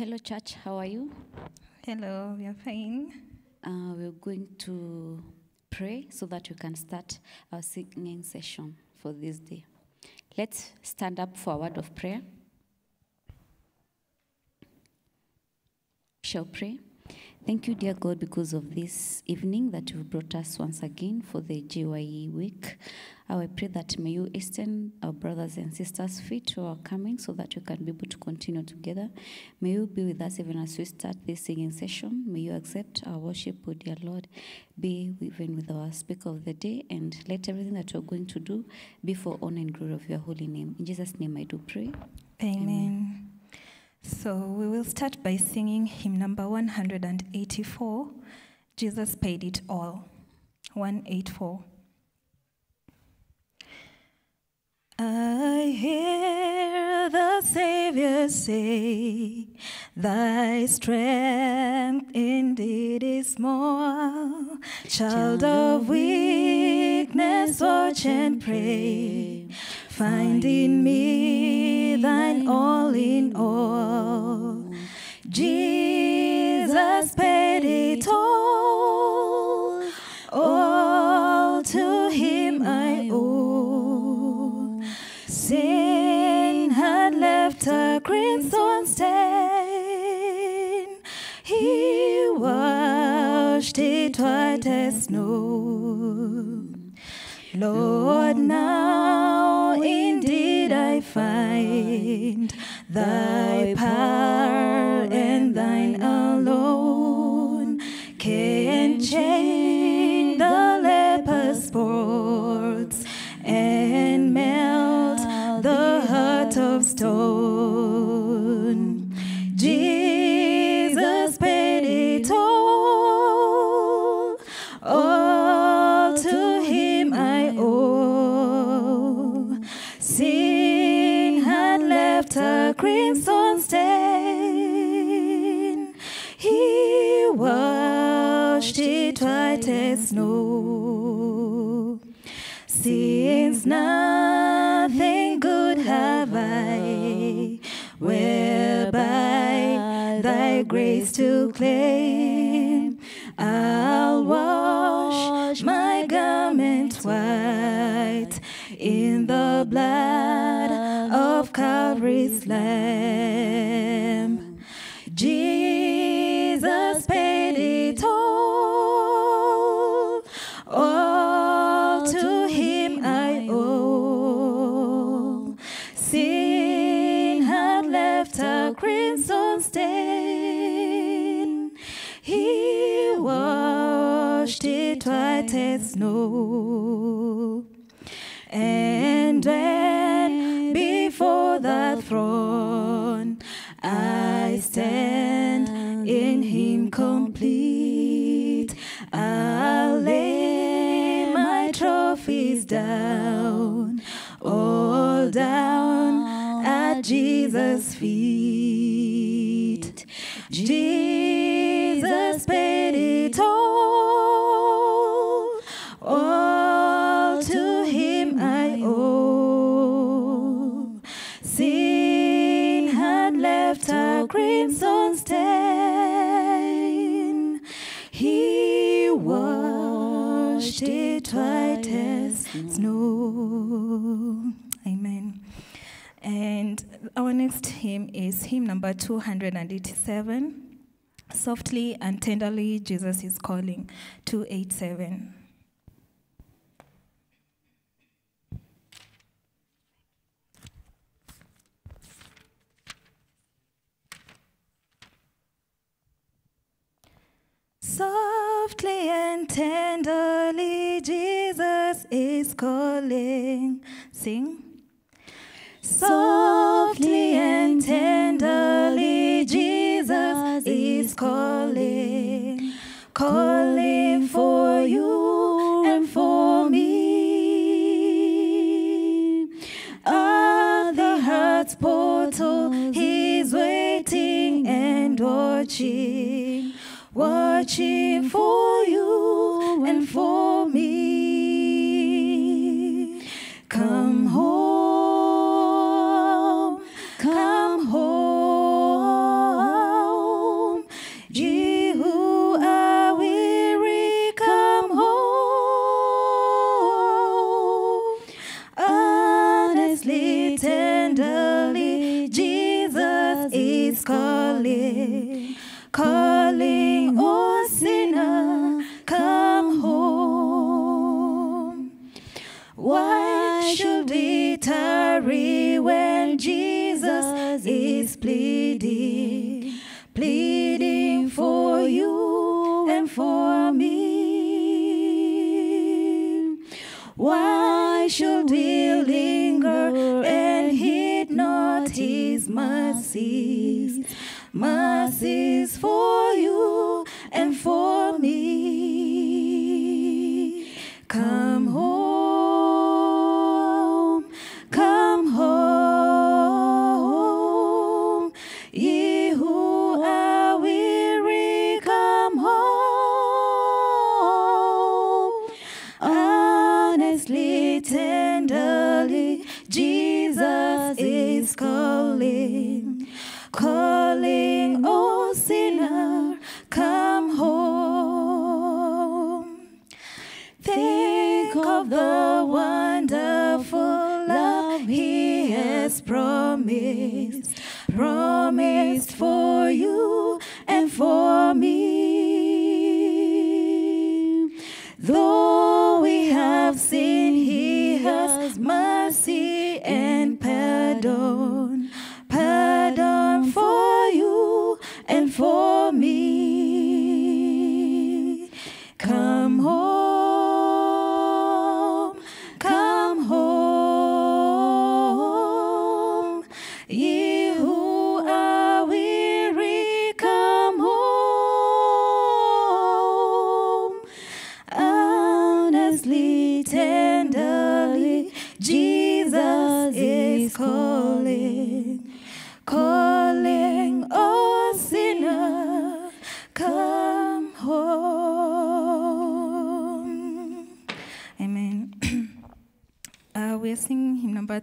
Hello, church. How are you? Hello, we are fine. Uh, we're going to pray so that we can start our singing session for this day. Let's stand up for a word of prayer. Shall pray. Thank you, dear God, because of this evening that you've brought us once again for the GYE week. I pray that may you extend our brothers and sisters' feet to our coming so that we can be able to continue together. May you be with us even as we start this singing session. May you accept our worship, O dear Lord. Be even with our speaker of the day and let everything that we're going to do be for honor and glory of your holy name. In Jesus' name I do pray. Amen. So we will start by singing hymn number 184 Jesus Paid It All. 184. I hear the Savior say, Thy strength indeed is small. Child of weakness, watch and pray. Find in me thine all in all. Jesus paid it all. All to him I owe. Sin had left a crimson stain. He washed it white as snow. Lord, now indeed I find thy power and thine alone can change Nothing good have I, whereby thy grace to claim, I'll wash my garment white in the blood of Calvary's Lamb. White snow. And when before the throne I stand in Him complete, I'll lay my trophies down, all down at Jesus' feet. Jesus paid it all, it white snow. Amen. And our next hymn is hymn number 287. Softly and tenderly, Jesus is calling. 287. Softly and tenderly, Jesus is calling. Sing. Softly and tenderly, Jesus is calling, calling for you and for me. At the heart's portal, He's waiting and watching, watching for you mercies?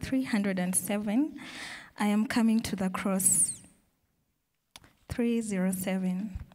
307. I am coming to the cross. 307.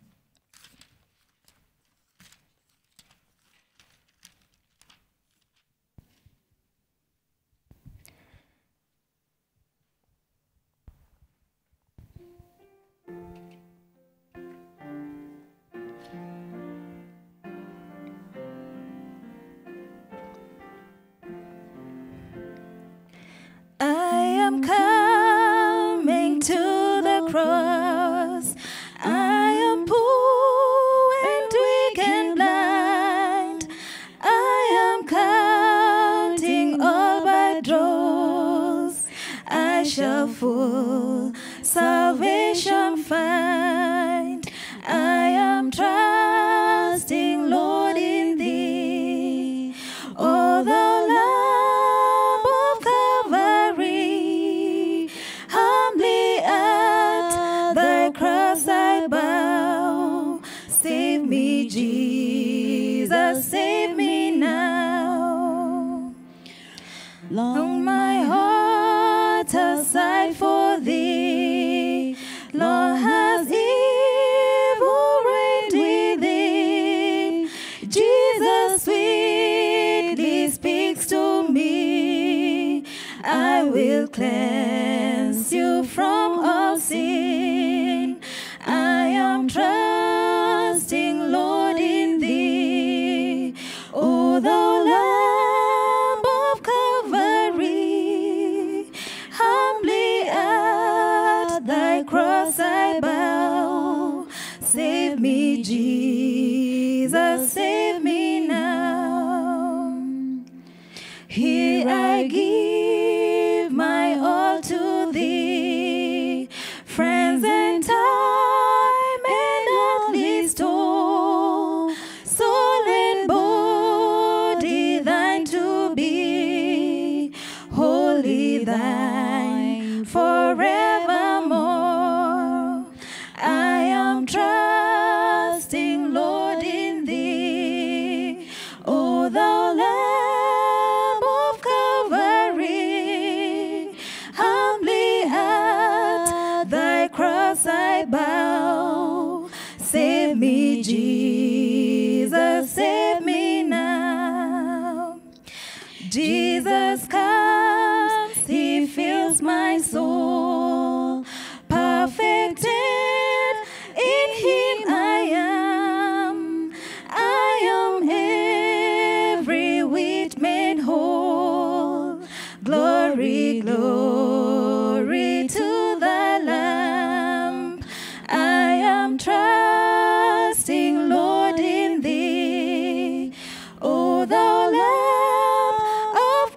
trusting, Lord, in thee. O thou Lamb of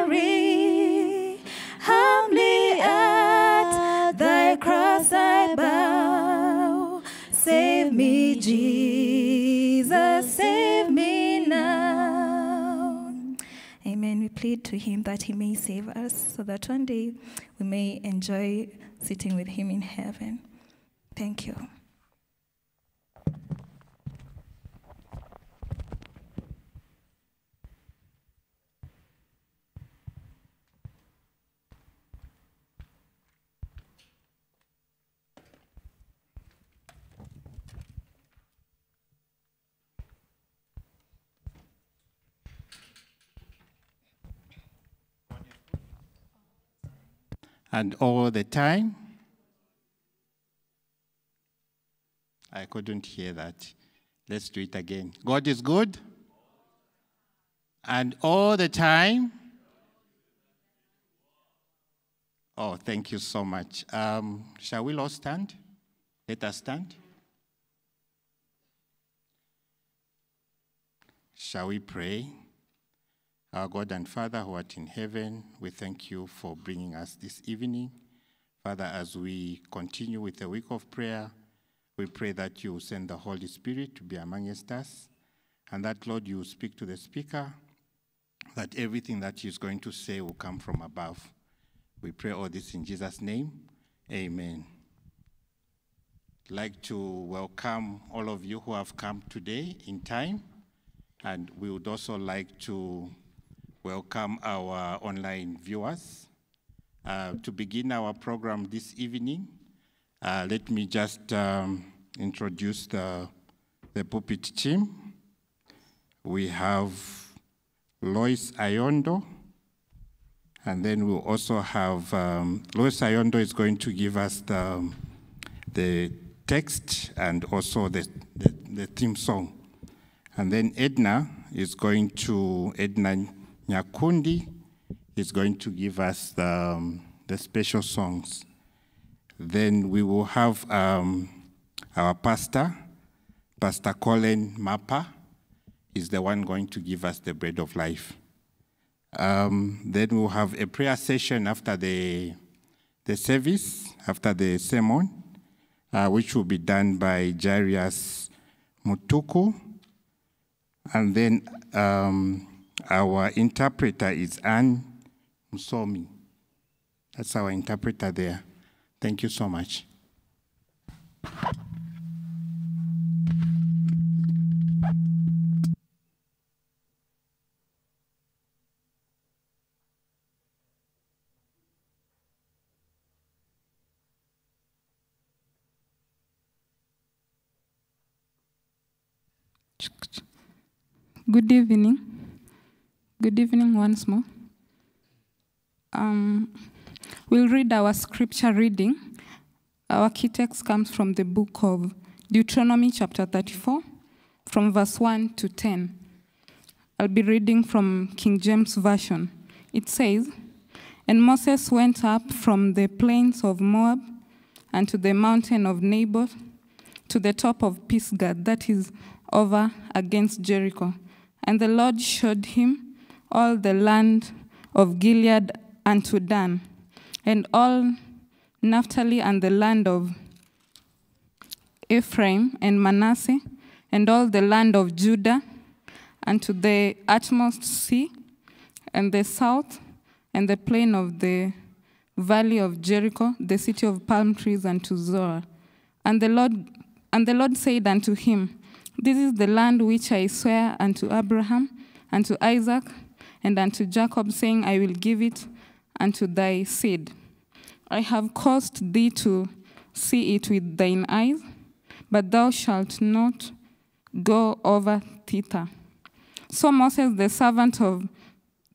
Calvary, humbly at thy cross I bow. Save me, Jesus, save me now. Amen. We plead to him that he may save us so that one day we may enjoy sitting with him in heaven. Thank you. and all the time. I couldn't hear that. Let's do it again. God is good. And all the time. Oh, thank you so much. Um, shall we all stand? Let us stand. Shall we pray? Our God and Father who art in heaven, we thank you for bringing us this evening. Father, as we continue with the week of prayer, we pray that you send the Holy Spirit to be amongst us, and that, Lord, you speak to the speaker, that everything that he's going to say will come from above. We pray all this in Jesus' name. Amen. I'd like to welcome all of you who have come today in time, and we would also like to welcome our online viewers. Uh, to begin our program this evening, uh, let me just um, introduce the, the pulpit team. We have Lois Ayondo, and then we'll also have um, Lois Ayondo is going to give us the, the text and also the, the, the theme song. And then Edna is going to, Edna Nyakundi is going to give us the, um, the special songs. Then we will have um, our pastor, Pastor Collen Mapa, is the one going to give us the bread of life. Um, then we'll have a prayer session after the, the service, after the sermon, uh, which will be done by Jarius Mutuku. And then um, our interpreter is Anne Musomi. That's our interpreter there. Thank you so much. Good evening. Good evening once more. Um, we'll read our scripture reading. Our key text comes from the book of Deuteronomy, chapter 34, from verse 1 to 10. I'll be reading from King James Version. It says, And Moses went up from the plains of Moab and to the mountain of Naboth to the top of Pisgah, that is over against Jericho. And the Lord showed him all the land of Gilead unto Dan, and all Naphtali and the land of Ephraim and Manasseh, and all the land of Judah, unto the utmost sea, and the south, and the plain of the valley of Jericho, the city of palm trees, unto Zoar. And the Lord, and the Lord said unto him, This is the land which I swear unto Abraham, unto Isaac, and unto Jacob, saying, I will give it unto thy seed. I have caused thee to see it with thine eyes, but thou shalt not go over thither. So Moses, the servant of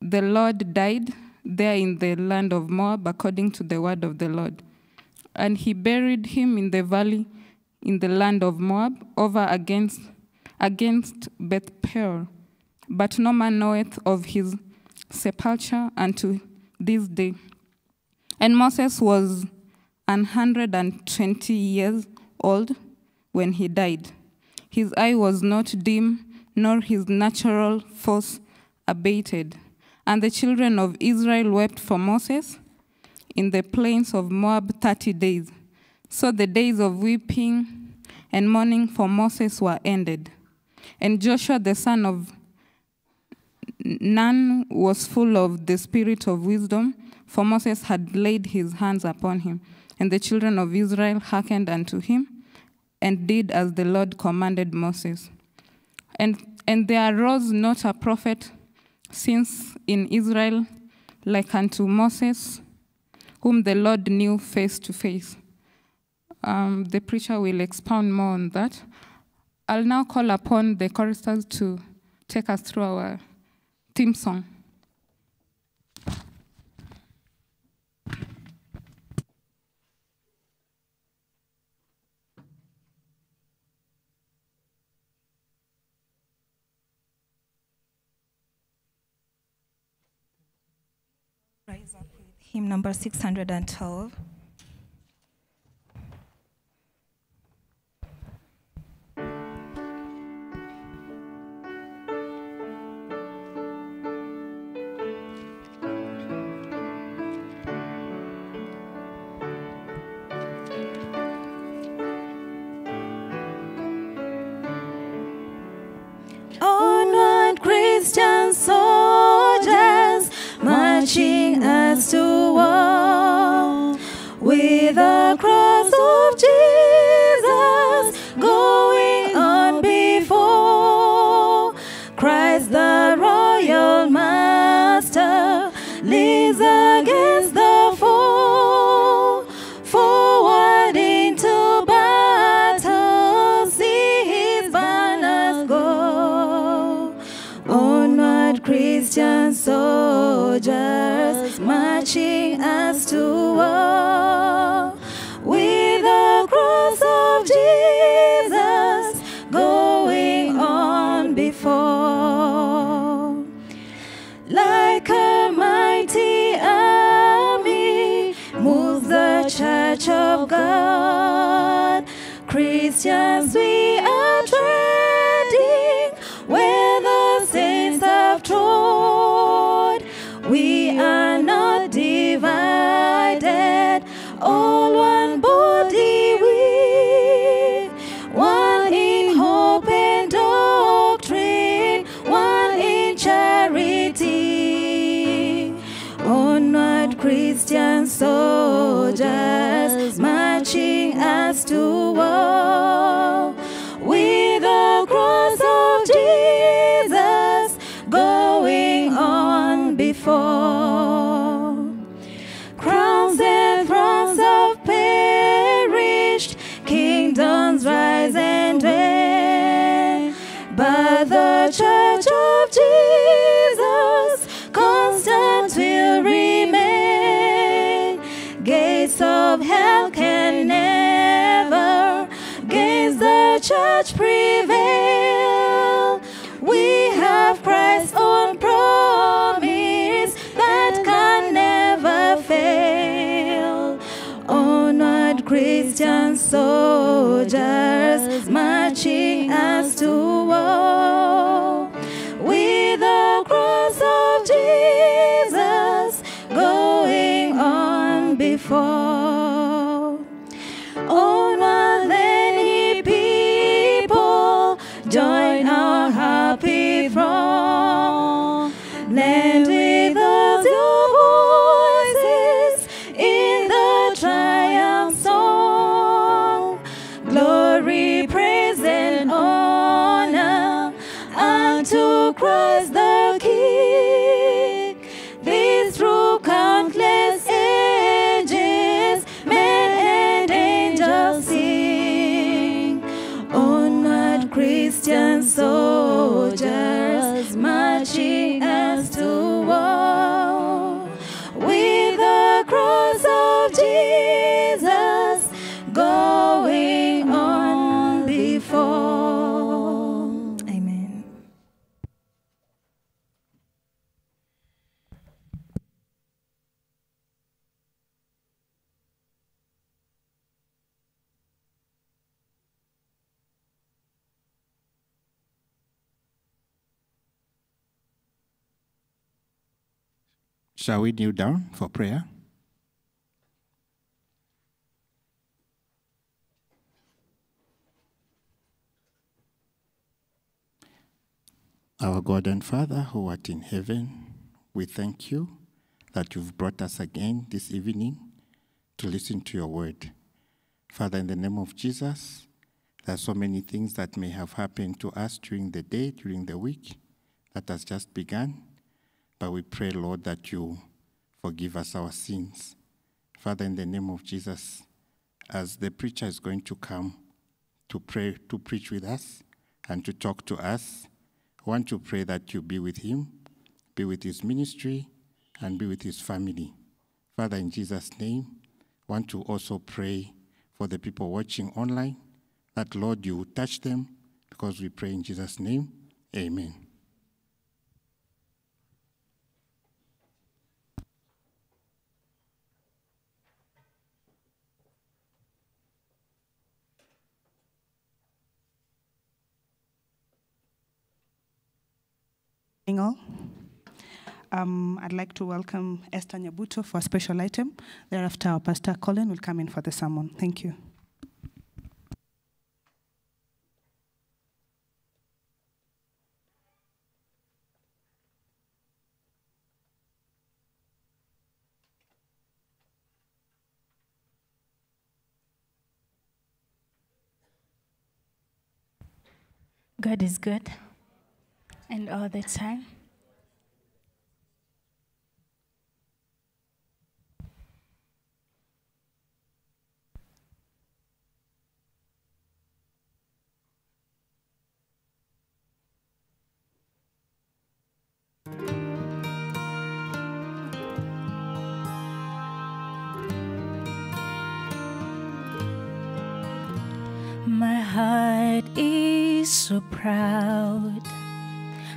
the Lord, died there in the land of Moab, according to the word of the Lord. And he buried him in the valley in the land of Moab, over against, against Beth Peor. But no man knoweth of his sepulchre unto this day. And Moses was 120 years old when he died. His eye was not dim, nor his natural force abated. And the children of Israel wept for Moses in the plains of Moab 30 days. So the days of weeping and mourning for Moses were ended. And Joshua the son of Nun was full of the spirit of wisdom, for Moses had laid his hands upon him. And the children of Israel hearkened unto him and did as the Lord commanded Moses. And, and there arose not a prophet since in Israel like unto Moses, whom the Lord knew face to face. Um, the preacher will expound more on that. I'll now call upon the choristers to take us through our theme song. Hymn number 612. for. Shall we kneel down for prayer? Our God and Father who art in heaven, we thank you that you've brought us again this evening to listen to your word. Father, in the name of Jesus, there are so many things that may have happened to us during the day, during the week that has just begun. But we pray, Lord, that you forgive us our sins. Father, in the name of Jesus, as the preacher is going to come to pray, to preach with us and to talk to us, I want to pray that you be with him, be with his ministry, and be with his family. Father, in Jesus' name, I want to also pray for the people watching online that, Lord, you touch them because we pray in Jesus' name. Amen. All. Um, I'd like to welcome Esther Nyabuto for a special item. Thereafter, our Pastor Collen will come in for the sermon. Thank you. God is good, and all the time. My heart is so proud.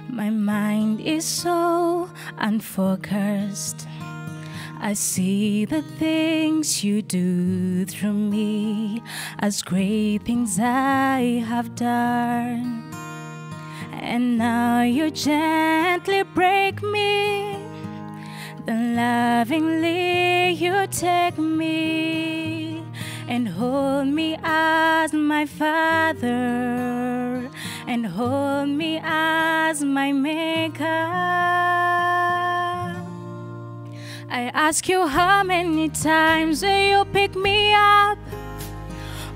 My mind is so unfocused. I see the things you do through me as great things I have done. And now you gently break me, then lovingly you take me and hold me as my father and hold me as my maker. I ask you how many times will you pick me up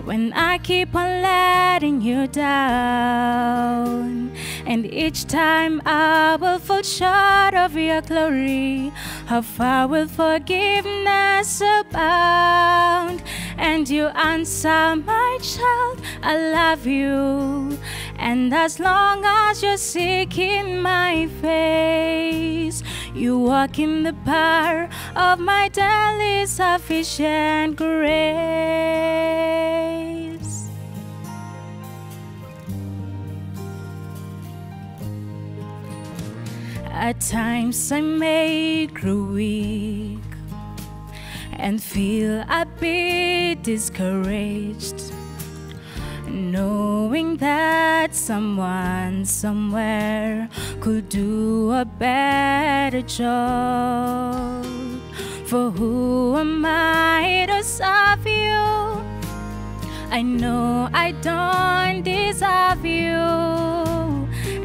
when I keep on letting you down? And each time I will fall short of your glory, how far will forgiveness abound? And you answer, my child, I love you. And as long as you're seeking my face, you walk in the power of my daily sufficient grace. At times I may grow weak and feel a bit discouraged, knowing that someone somewhere could do a better job. For who am I to serve you? I know I don't deserve you.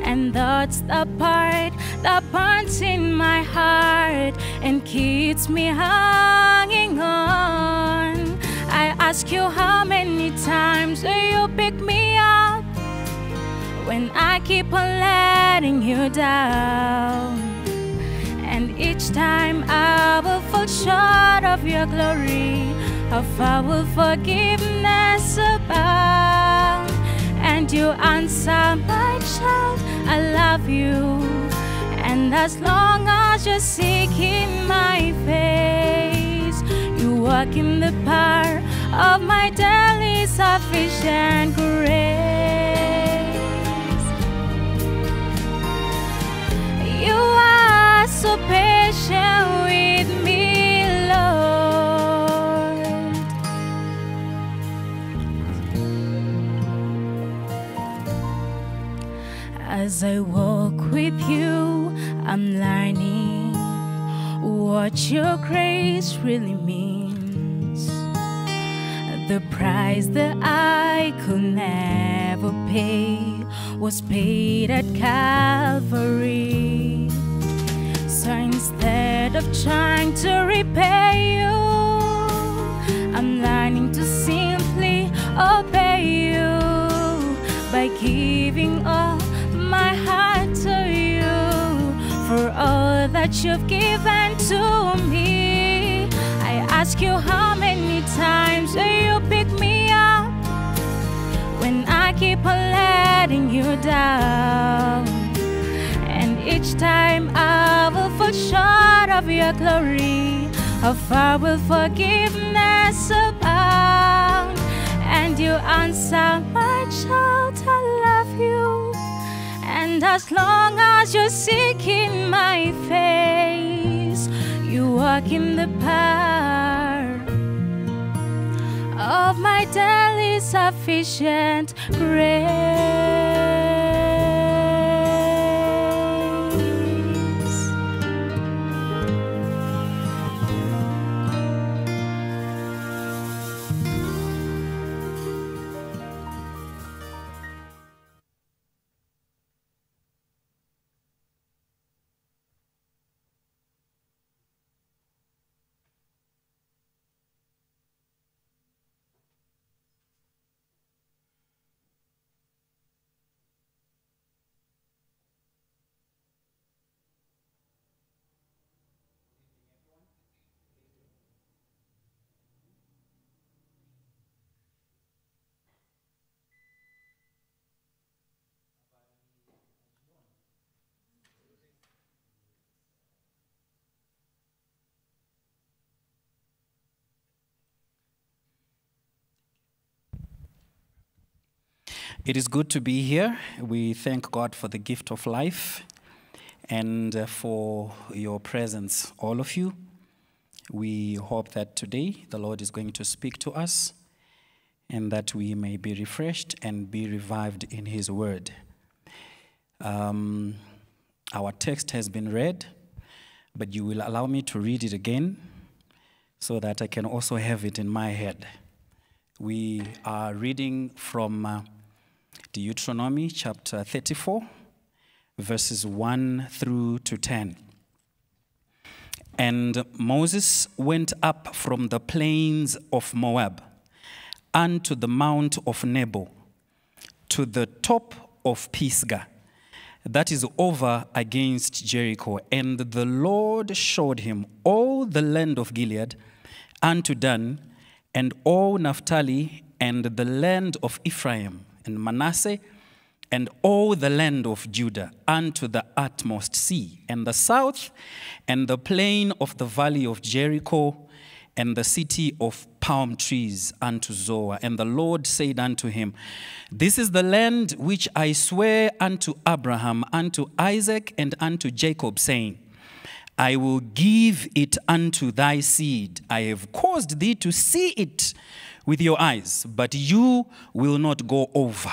And that's the part that burns in my heart and keeps me hanging on. I ask you how many times will you pick me up when I keep on letting you down? And each time I will fall short of your glory, far will forgiveness abound? And you answer, my child, I love you. And as long as you're seeking my face, you walk in the power of my daily sufficient grace. You are so patient with As I walk with you, I'm learning what your grace really means. The price that I could never pay was paid at Calvary. So instead of trying to repay you, I'm learning to simply obey you by giving that you've given to me. I ask you how many times will you pick me up when I keep on letting you down? And each time I will fall short of your glory, how far will forgiveness abound? And you answer, my And as long as you're seeking my face, you walk in the path of my daily sufficient grace. It is good to be here. We thank God for the gift of life and uh, for your presence, all of you. We hope that today the Lord is going to speak to us and that we may be refreshed and be revived in His word. Um, our text has been read, but you will allow me to read it again so that I can also have it in my head. We are reading from uh, Deuteronomy chapter 34, verses 1 through to 10. And Moses went up from the plains of Moab unto the mount of Nebo, to the top of Pisgah, that is over against Jericho. And the Lord showed him all the land of Gilead unto Dan, and all Naphtali, and the land of Ephraim, and Manasseh, and all the land of Judah unto the utmost sea, and the south, and the plain of the valley of Jericho, and the city of palm trees unto Zoar. And the Lord said unto him, This is the land which I swear unto Abraham, unto Isaac, and unto Jacob, saying, I will give it unto thy seed. I have caused thee to see it with your eyes, but you will not go over.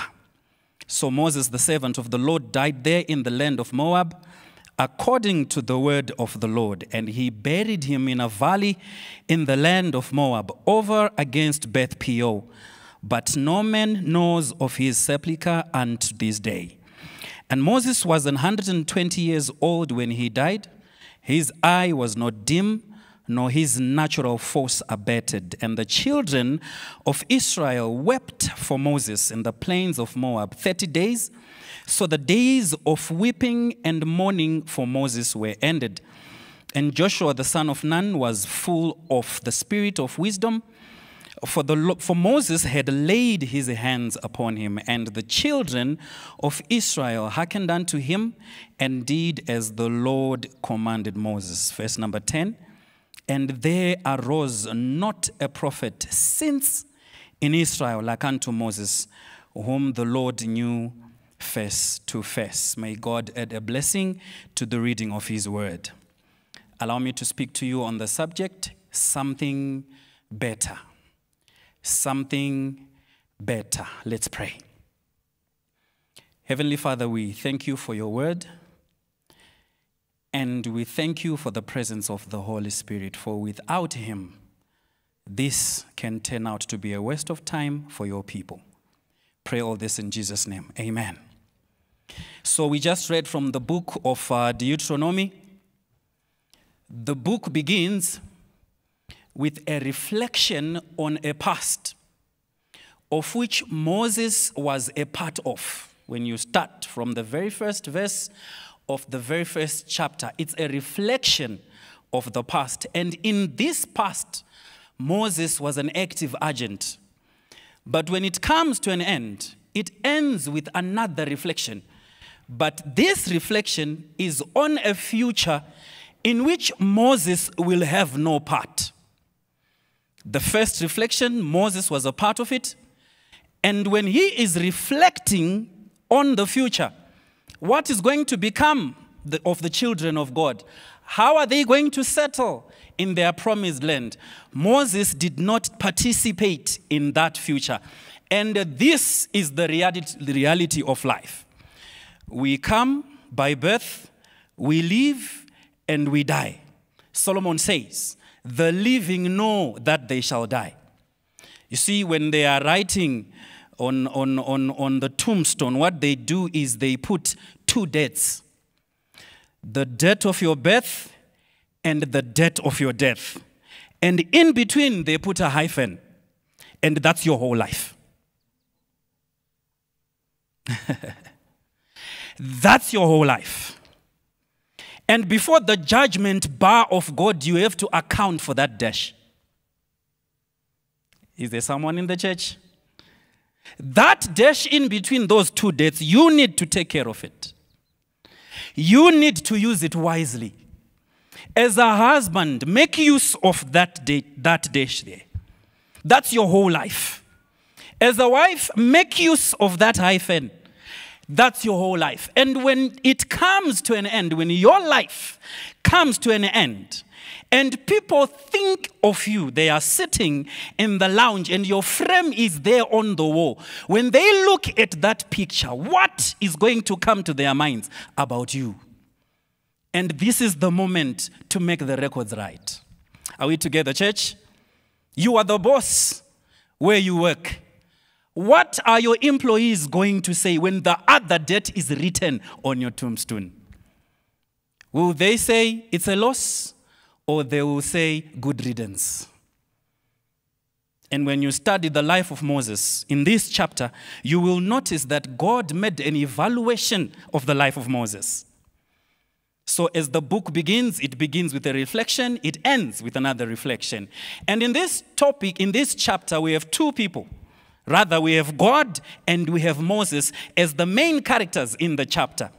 So Moses, the servant of the Lord, died there in the land of Moab, according to the word of the Lord. And he buried him in a valley in the land of Moab, over against Beth Peor. But no man knows of his sepulchre unto this day. And Moses was 120 years old when he died. His eye was not dim, nor his natural force abated. And the children of Israel wept for Moses in the plains of Moab 30 days. So the days of weeping and mourning for Moses were ended. And Joshua the son of Nun was full of the spirit of wisdom. For, the, for Moses had laid his hands upon him, and the children of Israel hearkened unto him and did as the Lord commanded Moses. Verse number 10 And there arose not a prophet since in Israel like unto Moses, whom the Lord knew face to face. May God add a blessing to the reading of his word. Allow me to speak to you on the subject something better. Something better. Let's pray. Heavenly Father, we thank you for your word. And we thank you for the presence of the Holy Spirit, for without him, this can turn out to be a waste of time for your people. Pray all this in Jesus' name. Amen. So we just read from the book of uh, Deuteronomy. The book begins with a reflection on a past of which Moses was a part of. When you start from the very first verse of the very first chapter, it's a reflection of the past. And in this past, Moses was an active agent. But when it comes to an end, it ends with another reflection. But this reflection is on a future in which Moses will have no part. The first reflection, Moses was a part of it. And when he is reflecting on the future, what is going to become the, of the children of God? How are they going to settle in their promised land? Moses did not participate in that future. And this is the reality, the reality of life. We come by birth, we live, and we die. Solomon says, The living know that they shall die. You see, when they are writing on, on, on, on the tombstone, what they do is they put two dates the date of your birth and the date of your death. And in between, they put a hyphen, and that's your whole life. that's your whole life. And before the judgment bar of God, you have to account for that dash. Is there someone in the church? That dash in between those two dates, you need to take care of it. You need to use it wisely. As a husband, make use of that, date, that dash there. That's your whole life. As a wife, make use of that hyphen. That's your whole life. And when it comes to an end, when your life comes to an end, and people think of you, they are sitting in the lounge and your frame is there on the wall. When they look at that picture, what is going to come to their minds about you? And this is the moment to make the records right. Are we together, church? You are the boss where you work. What are your employees going to say when the other debt is written on your tombstone? Will they say it's a loss or they will say good riddance? And when you study the life of Moses in this chapter, you will notice that God made an evaluation of the life of Moses. So, as the book begins, it begins with a reflection, it ends with another reflection. And in this topic, in this chapter, we have two people. Rather, we have God and we have Moses as the main characters in the chapter.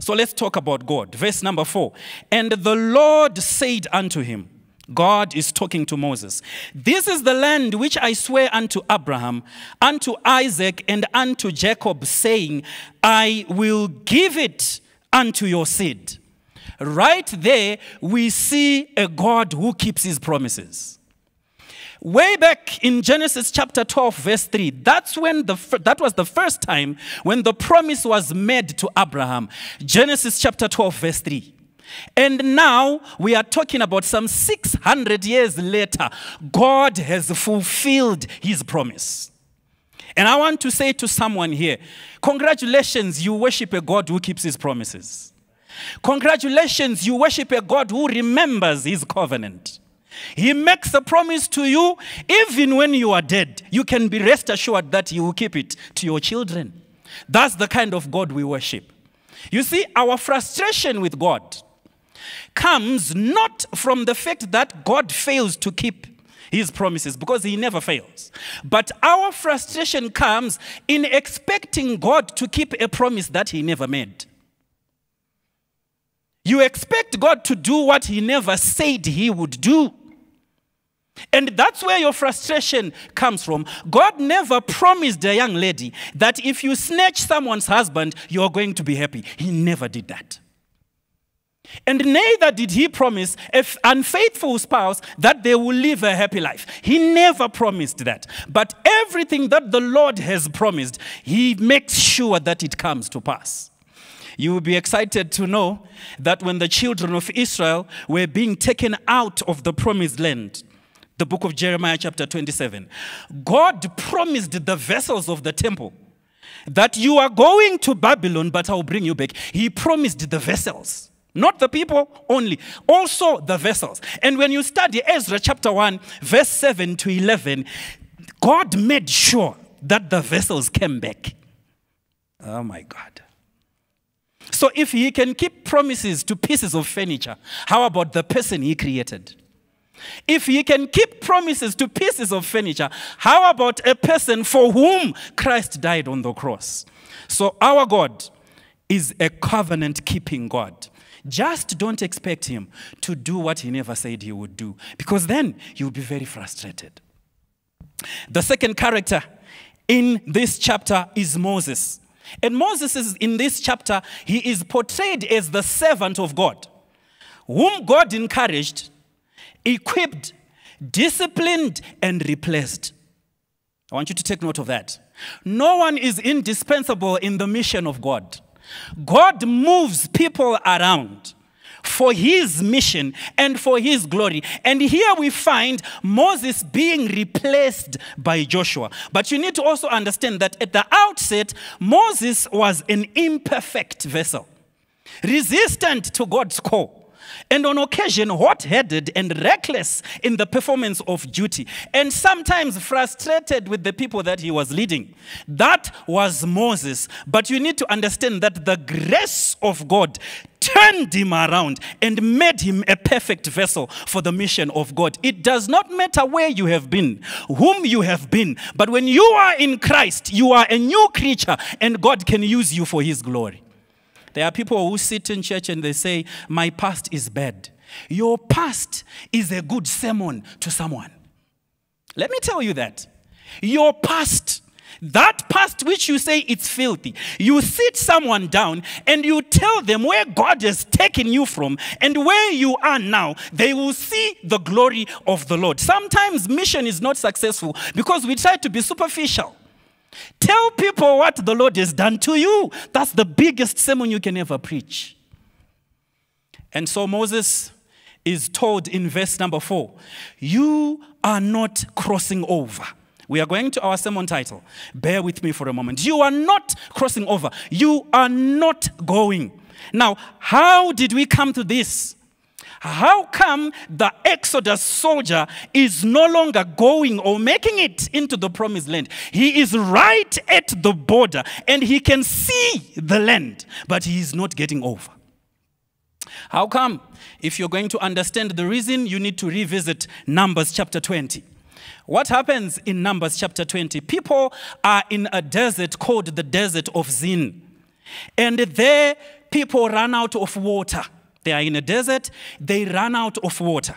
So, let's talk about God. Verse number four. And the Lord said unto him, God is talking to Moses. This is the land which I swear unto Abraham, unto Isaac, and unto Jacob, saying, I will give it unto your seed. Right there, we see a God who keeps his promises. Way back in Genesis chapter 12, verse 3, that's when the, that was the first time when the promise was made to Abraham. Genesis chapter 12, verse 3. And now we are talking about some 600 years later, God has fulfilled his promise. And I want to say to someone here, congratulations, you worship a God who keeps his promises. Congratulations, you worship a God who remembers his covenant. He makes a promise to you, even when you are dead. You can be rest assured that He will keep it to your children. That's the kind of God we worship. You see, our frustration with God comes not from the fact that God fails to keep his promises because he never fails. But our frustration comes in expecting God to keep a promise that he never made. You expect God to do what He never said He would do. And that's where your frustration comes from. God never promised a young lady that if you snatch someone's husband, you're going to be happy. He never did that. And neither did he promise an unfaithful spouse that they will live a happy life. He never promised that. But everything that the Lord has promised, he makes sure that it comes to pass. You will be excited to know that when the children of Israel were being taken out of the promised land, the book of Jeremiah, chapter 27, God promised the vessels of the temple that you are going to Babylon, but I'll bring you back. He promised the vessels, not the people only, also the vessels. And when you study Ezra chapter 1, verse 7 to 11, God made sure that the vessels came back. Oh my God. So if he can keep promises to pieces of furniture, how about the person he created? If he can keep promises to pieces of furniture, how about a person for whom Christ died on the cross? So our God is a covenant keeping God. Just don't expect him to do what he never said he would do, because then you'll be very frustrated. The second character in this chapter is Moses. And Moses is in this chapter, he is portrayed as the servant of God, whom God encouraged, equipped, disciplined, and replaced. I want you to take note of that. No one is indispensable in the mission of God. God moves people around for his mission and for his glory. And here we find Moses being replaced by Joshua. But you need to also understand that at the outset, Moses was an imperfect vessel, resistant to God's call and on occasion hot headed and reckless in the performance of duty, and sometimes frustrated with the people that he was leading. That was Moses. But you need to understand that the grace of God turned him around and made him a perfect vessel for the mission of God. It does not matter where you have been, whom you have been, but when you are in Christ, you are a new creature and God can use you for his glory. There are people who sit in church and they say, My past is bad. Your past is a good sermon to someone. Let me tell you that. Your past, that past which you say it's filthy, you sit someone down and you tell them where God has taken you from and where you are now, they will see the glory of the Lord. Sometimes mission is not successful because we try to be superficial. Tell people what the Lord has done to you. That's the biggest sermon you can ever preach. And so Moses is told in verse number four, You are not crossing over. We are going to our sermon title. Bear with me for a moment. You are not crossing over. You are not going. Now, how did we come to this? How come the Exodus soldier is no longer going or making it into the promised land? He is right at the border and he can see the land, but he is not getting over. How come? If you're going to understand the reason, you need to revisit Numbers chapter 20. What happens in Numbers chapter 20? People are in a desert called the desert of Zin. And there, people run out of water. They are in a desert, they run out of water.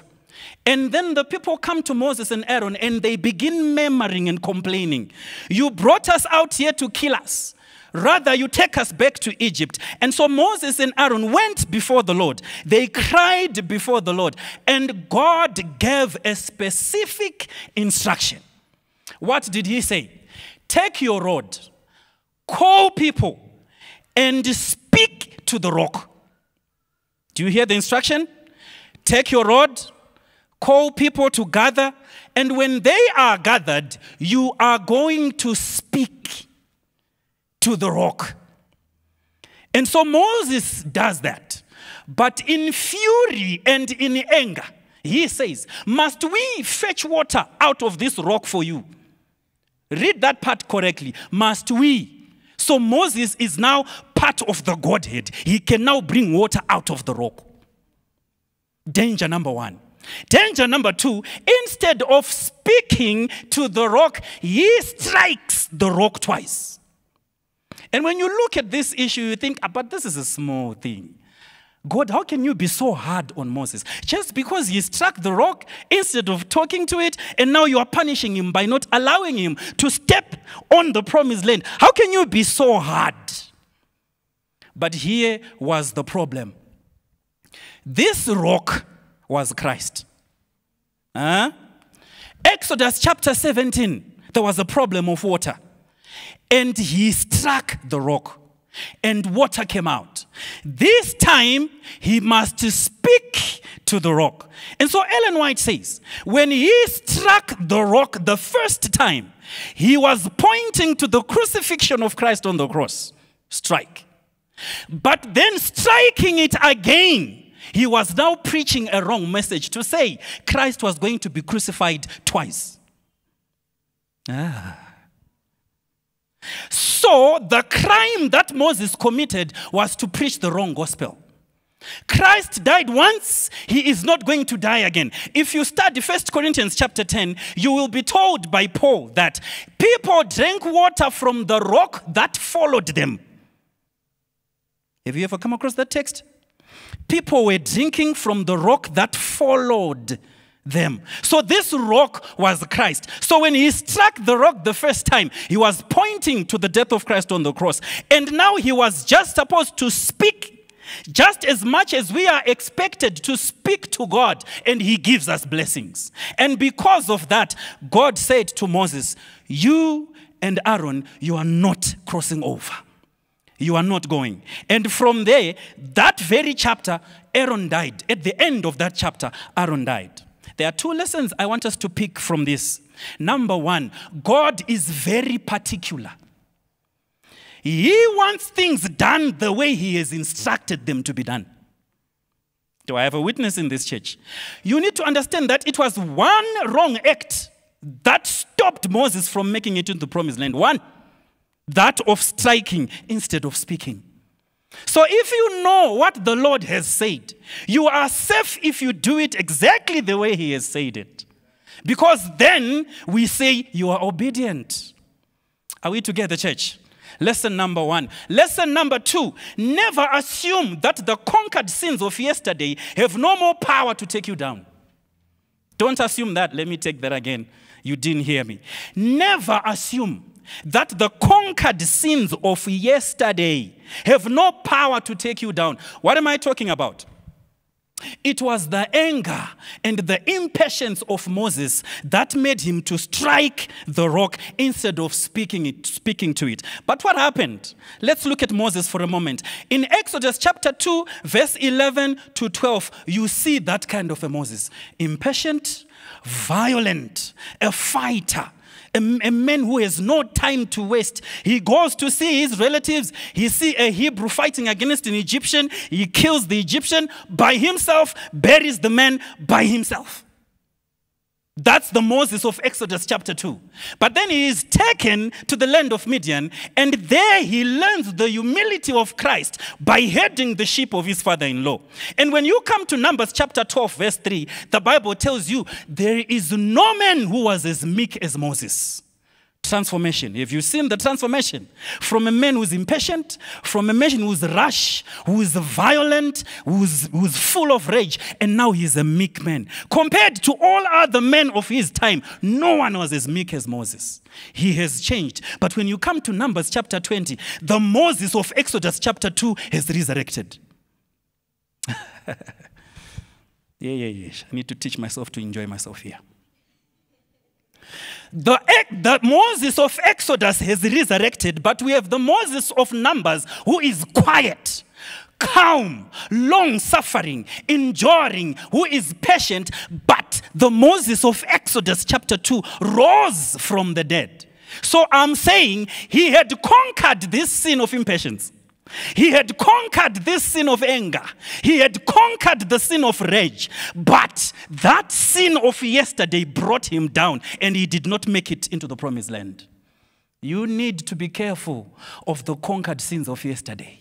And then the people come to Moses and Aaron and they begin murmuring and complaining. You brought us out here to kill us. Rather, you take us back to Egypt. And so Moses and Aaron went before the Lord. They cried before the Lord. And God gave a specific instruction. What did he say? Take your rod, call people, and speak to the rock. Do you hear the instruction? Take your rod, call people to gather, and when they are gathered, you are going to speak to the rock. And so Moses does that. But in fury and in anger, he says, Must we fetch water out of this rock for you? Read that part correctly. Must we? So Moses is now part of the Godhead. He can now bring water out of the rock. Danger number one. Danger number two, instead of speaking to the rock, he strikes the rock twice. And when you look at this issue, you think, ah, but this is a small thing. God, how can you be so hard on Moses? Just because he struck the rock instead of talking to it, and now you are punishing him by not allowing him to step on the promised land. How can you be so hard? But here was the problem this rock was Christ. Huh? Exodus chapter 17, there was a problem of water, and he struck the rock and water came out. This time, he must speak to the rock. And so Ellen White says, when he struck the rock the first time, He was pointing to the crucifixion of Christ on the cross. Strike. But then striking it again, he was now preaching a wrong message to say Christ was going to be crucified twice. Ah. So the crime that Moses committed was to preach the wrong gospel. Christ died once, he is not going to die again. If you study 1 Corinthians chapter 10, you will be told by Paul that people drank water from the rock that followed them. Have you ever come across that text? People were drinking from the rock that followed them. So this rock was Christ. So when he struck the rock the first time, he was pointing to the death of Christ on the cross. And now he was just supposed to speak just as much as we are expected to speak to God and he gives us blessings. And because of that, God said to Moses, You and Aaron, you are not crossing over. You are not going. And from there, that very chapter, Aaron died. At the end of that chapter, Aaron died. There are two lessons I want us to pick from this. Number one, God is very particular. He wants things done the way He has instructed them to be done. Do I have a witness in this church? You need to understand that it was one wrong act that stopped Moses from making it into the promised land. One, that of striking instead of speaking. So if you know what the Lord has said, you are safe if you do it exactly the way He has said it. Because then we say you are obedient. Are we together, church? Lesson number one. Lesson number two never assume that the conquered sins of yesterday have no more power to take you down. Don't assume that. Let me take that again. You didn't hear me. Never assume that the conquered sins of yesterday have no power to take you down. What am I talking about? It was the anger and the impatience of Moses that made him to strike the rock instead of speaking, it, speaking to it. But what happened? Let's look at Moses for a moment. In Exodus chapter 2, verse 11 to 12, you see that kind of a Moses. Impatient, violent, a fighter a, a, man who has no time to waste. He goes to see his relatives. He see a Hebrew fighting against an Egyptian. He kills the Egyptian by himself, buries the man by himself. That's the Moses of Exodus chapter 2. But then he is taken to the land of Midian, and there he learns the humility of Christ by heading the sheep of his father in law. And when you come to Numbers chapter 12, verse 3, the Bible tells you there is no man who was as meek as Moses transformation. Have you seen the transformation? From a man who's impatient, from a man who's rash, who is violent, who's, who's full of rage, and now he's a meek man. Compared to all other men of his time, no one was as meek as Moses. He has changed. But when you come to Numbers chapter 20, the Moses of Exodus chapter 2 has resurrected. yeah, yeah, yeah. I need to teach myself to enjoy myself here. The, the Moses of Exodus has resurrected, but we have the Moses of Numbers who is quiet, calm, long suffering, enduring, who is patient. But the Moses of Exodus chapter 2 rose from the dead. So I'm saying he had conquered this sin of impatience. He had conquered this sin of anger. He had conquered the sin of rage. But that sin of yesterday brought him down and he did not make it into the promised land. You need to be careful of the conquered sins of yesterday.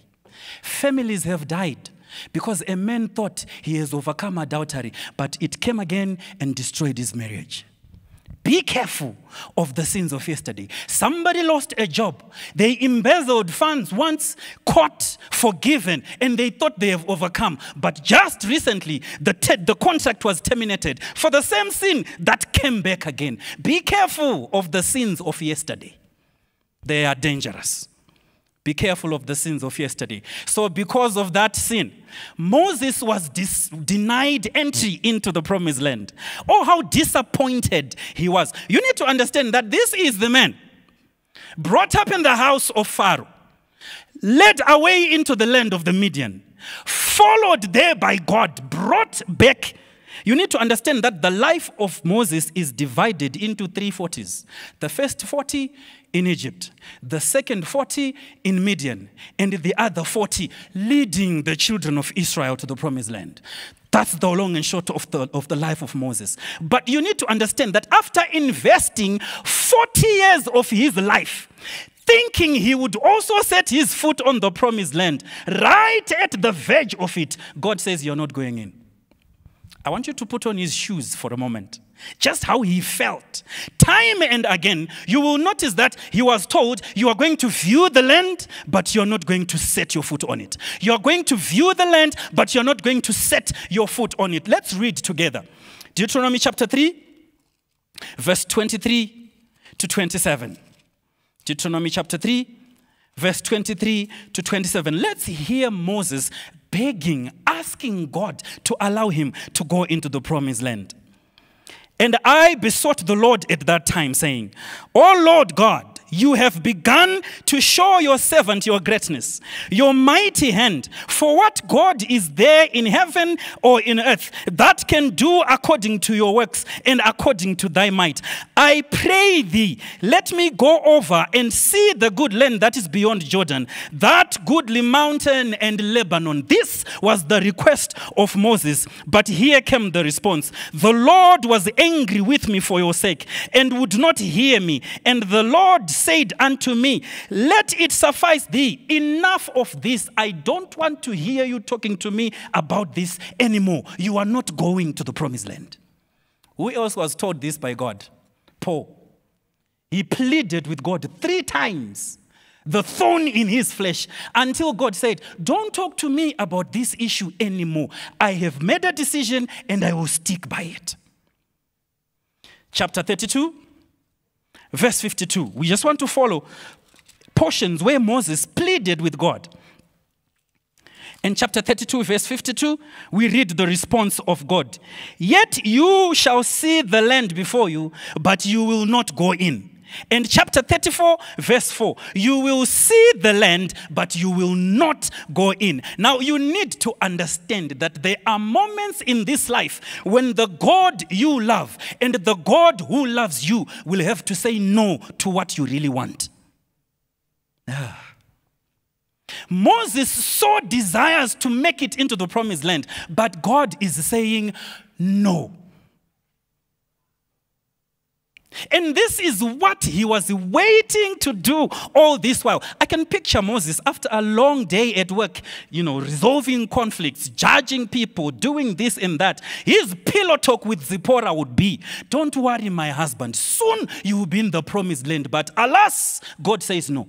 Families have died because a man thought he has overcome adultery, but it came again and destroyed his marriage. Be careful of the sins of yesterday. Somebody lost a job. They embezzled funds once, caught, forgiven, and they thought they have overcome. But just recently, the, the contract was terminated for the same sin that came back again. Be careful of the sins of yesterday, they are dangerous. Be careful of the sins of yesterday. So, because of that sin, Moses was denied entry into the promised land. Oh, how disappointed he was. You need to understand that this is the man brought up in the house of Pharaoh, led away into the land of the Midian, followed there by God, brought back You need to understand that the life of Moses is divided into three forties. The first 40 in Egypt, the second 40 in Midian, and the other 40 leading the children of Israel to the promised land. That's the long and short of the, of the life of Moses. But you need to understand that after investing 40 years of his life, thinking he would also set his foot on the promised land, right at the verge of it, God says, You're not going in. I want you to put on his shoes for a moment. Just how he felt. Time and again, you will notice that he was told, You are going to view the land, but you're not going to set your foot on it. You are going to view the land, but you're not going to set your foot on it. Let's read together. Deuteronomy chapter 3, verse 23 to 27. Deuteronomy chapter 3, verse 23 to 27. Let's hear Moses begging, asking God to allow him to go into the promised land. And I besought the Lord at that time, saying, O Lord God, you have begun to show your servant your greatness, your mighty hand. For what God is there in heaven or in earth that can do according to your works and according to thy might? I pray thee, let me go over and see the good land that is beyond Jordan, that goodly mountain and Lebanon. This was the request of Moses, but here came the response The Lord was angry with me for your sake and would not hear me. And the Lord said unto me, Let it suffice thee. Enough of this. I don't want to hear you talking to me about this anymore. You are not going to the promised land. Who else was told this by God? Paul. He pleaded with God three times, the thorn in his flesh, until God said, Don't talk to me about this issue anymore. I have made a decision and I will stick by it. Chapter 32, verse 52. We just want to follow portions where Moses pleaded with God. In chapter 32, verse 52, we read the response of God. Yet you shall see the land before you, but you will not go in. And chapter 34, verse 4, you will see the land, but you will not go in. Now, you need to understand that there are moments in this life when the God you love and the God who loves you will have to say no to what you really want. Ah. Moses so desires to make it into the promised land, but God is saying no. And this is what he was waiting to do all this while. I can picture Moses after a long day at work, you know, resolving conflicts, judging people, doing this and that. His pillow talk with Zipporah would be Don't worry, my husband, soon you will be in the promised land. But alas, God says no.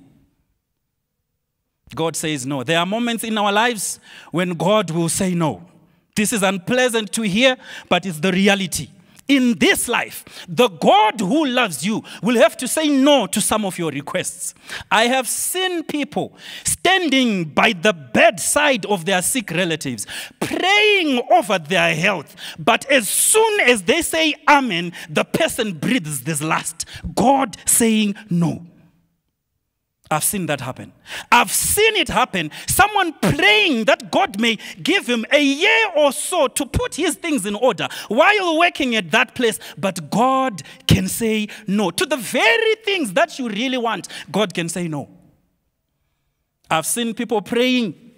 God says no. There are moments in our lives when God will say no. This is unpleasant to hear, but it's the reality. In this life, the God who loves you will have to say no to some of your requests. I have seen people standing by the bedside of their sick relatives, praying over their health, but as soon as they say amen, the person breathes this last. God saying no. I've seen that happen. I've seen it happen. Someone praying that God may give him a year or so to put his things in order while working at that place, but God can say no. To the very things that you really want, God can say no. I've seen people praying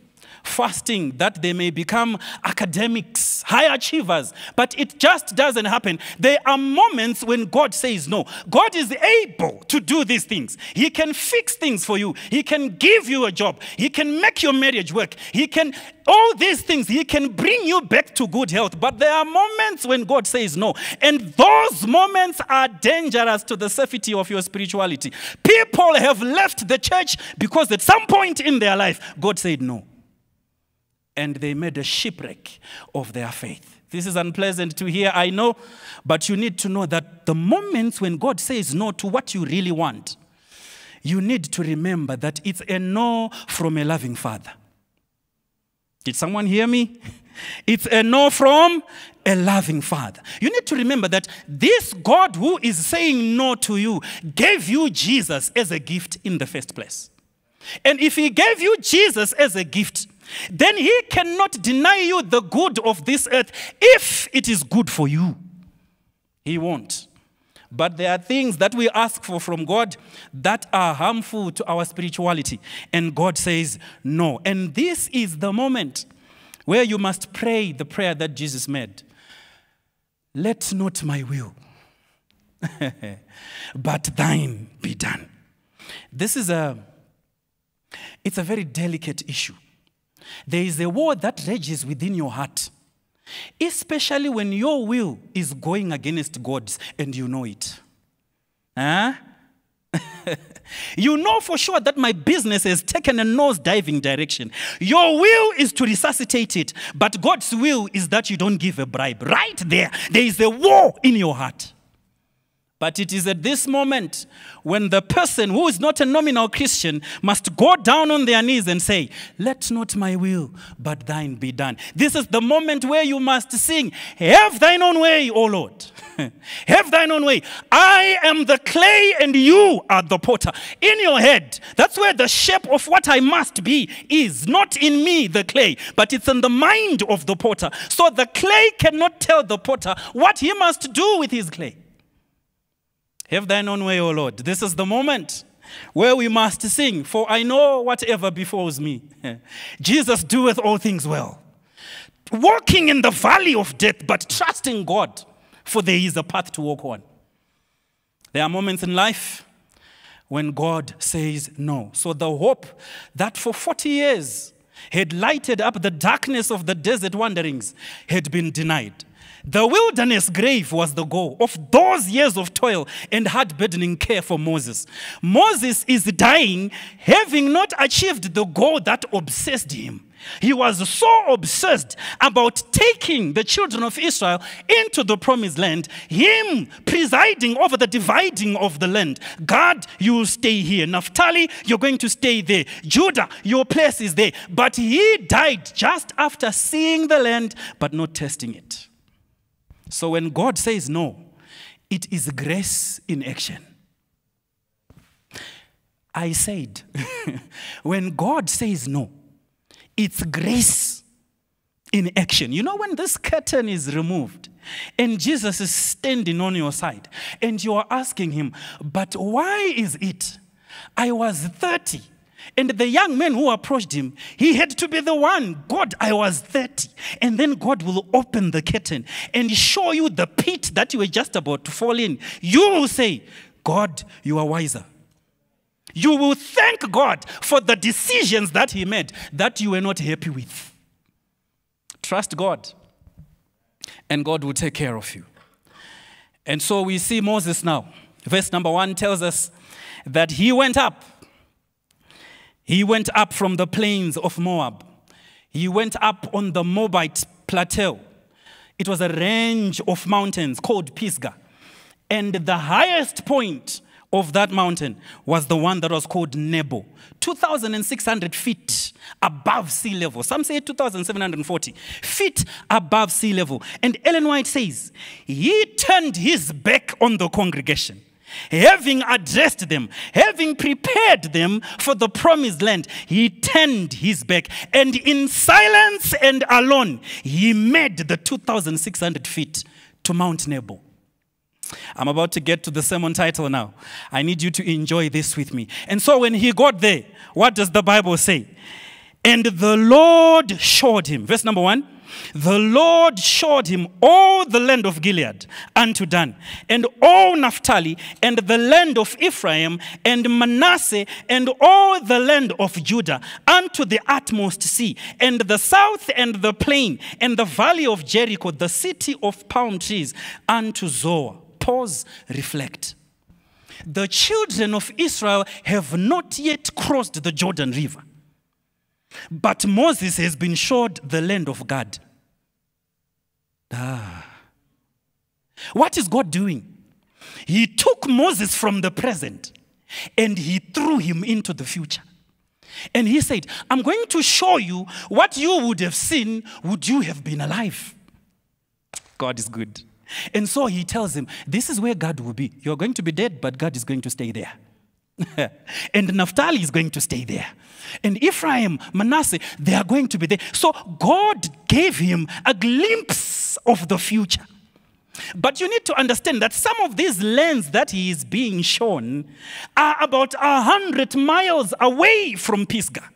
fasting that they may become academics, high achievers. But it just doesn't happen. There are moments when God says no. God is able to do these things. He can fix things for you, He can give you a job, He can make your marriage work, He can. All these things, He can bring you back to good health. But there are moments when God says no. And those moments are dangerous to the safety of your spirituality. People have left the church because at some point in their life, God said no and they made a shipwreck of their faith. This is unpleasant to hear, I know, but you need to know that the moments when God says no to what you really want, you need to remember that it's a no from a loving father. Did someone hear me? It's a no from a loving father. You need to remember that this God who is saying no to you gave you Jesus as a gift in the first place. And if he gave you Jesus as a gift, then he cannot deny you the good of this earth if it is good for you. He won't. But there are things that we ask for from God that are harmful to our spirituality. And God says no. And this is the moment where you must pray the prayer that Jesus made Let not my will, but thine be done. This is a it's a very delicate issue. There is a war that rages within your heart, especially when your will is going against God's and you know it. Huh? you know for sure that my business has taken a nose diving direction. Your will is to resuscitate it, but God's will is that you don't give a bribe. Right there, there is a war in your heart. But it is at this moment when the person who is not a nominal Christian must go down on their knees and say, Let not my will, but thine be done. This is the moment where you must sing, Have thine own way, O Lord. Have thine own way. I am the clay and you are the potter. In your head, that's where the shape of what I must be is. Not in me, the clay, but it's in the mind of the potter. So the clay cannot tell the potter what he must do with his clay. Have thine own way, O Lord. This is the moment where we must sing, For I know whatever befalls me. Jesus doeth all things well. Walking in the valley of death, but trusting God, for there is a path to walk on. There are moments in life when God says no. So the hope that for 40 years had lighted up the darkness of the desert wanderings had been denied. The wilderness grave was the goal of those years of toil and hard burdening care for Moses. Moses is dying, having not achieved the goal that obsessed him. He was so obsessed about taking the children of Israel into the promised land, him presiding over the dividing of the land. Gad, you stay here. Naphtali, you're going to stay there. Judah, your place is there. But he died just after seeing the land, but not testing it. So when God says no, it is grace in action. I said, when God says no, it's grace in action. You know, when this curtain is removed and Jesus is standing on your side and you are asking him, but why is it I was 30 and the young man who approached him, he had to be the one. God, I was 30. And then God will open the curtain and show you the pit that you were just about to fall in. You will say, God, you are wiser. You will thank God for the decisions that He made that you were not happy with. Trust God, and God will take care of you. And so we see Moses now. Verse number one tells us that he went up. He went up from the plains of Moab. He went up on the Moabite plateau. It was a range of mountains called Pisgah. And the highest point of that mountain was the one that was called Nebo, 2,600 feet above sea level. Some say 2,740 feet above sea level. And Ellen White says, He turned his back on the congregation. Having addressed them, having prepared them for the promised land, he turned his back and in silence and alone, he made the 2,600 feet to Mount Nebo. I'm about to get to the sermon title now. I need you to enjoy this with me. And so when he got there, what does the Bible say? And the Lord showed him, verse number one, the Lord showed him all the land of Gilead unto Dan, and all Naphtali, and the land of Ephraim, and Manasseh, and all the land of Judah, unto the utmost sea, and the south, and the plain, and the valley of Jericho, the city of palm trees, unto Zoar. Pause, reflect. The children of Israel have not yet crossed the Jordan River. But Moses has been showed the land of God. Ah. What is God doing? He took Moses from the present and he threw him into the future. And he said, I'm going to show you what you would have seen would you have been alive. Gad is good. And so he tells him, This is where Gad will be. You're going to be dead, but God is going to stay there. and Naphtali is going to stay there. And Ephraim, Manasseh, they are going to be there. So God gave him a glimpse of the future. But you need to understand that some of these lands that he is being shown are about a hundred miles away from Pisgah.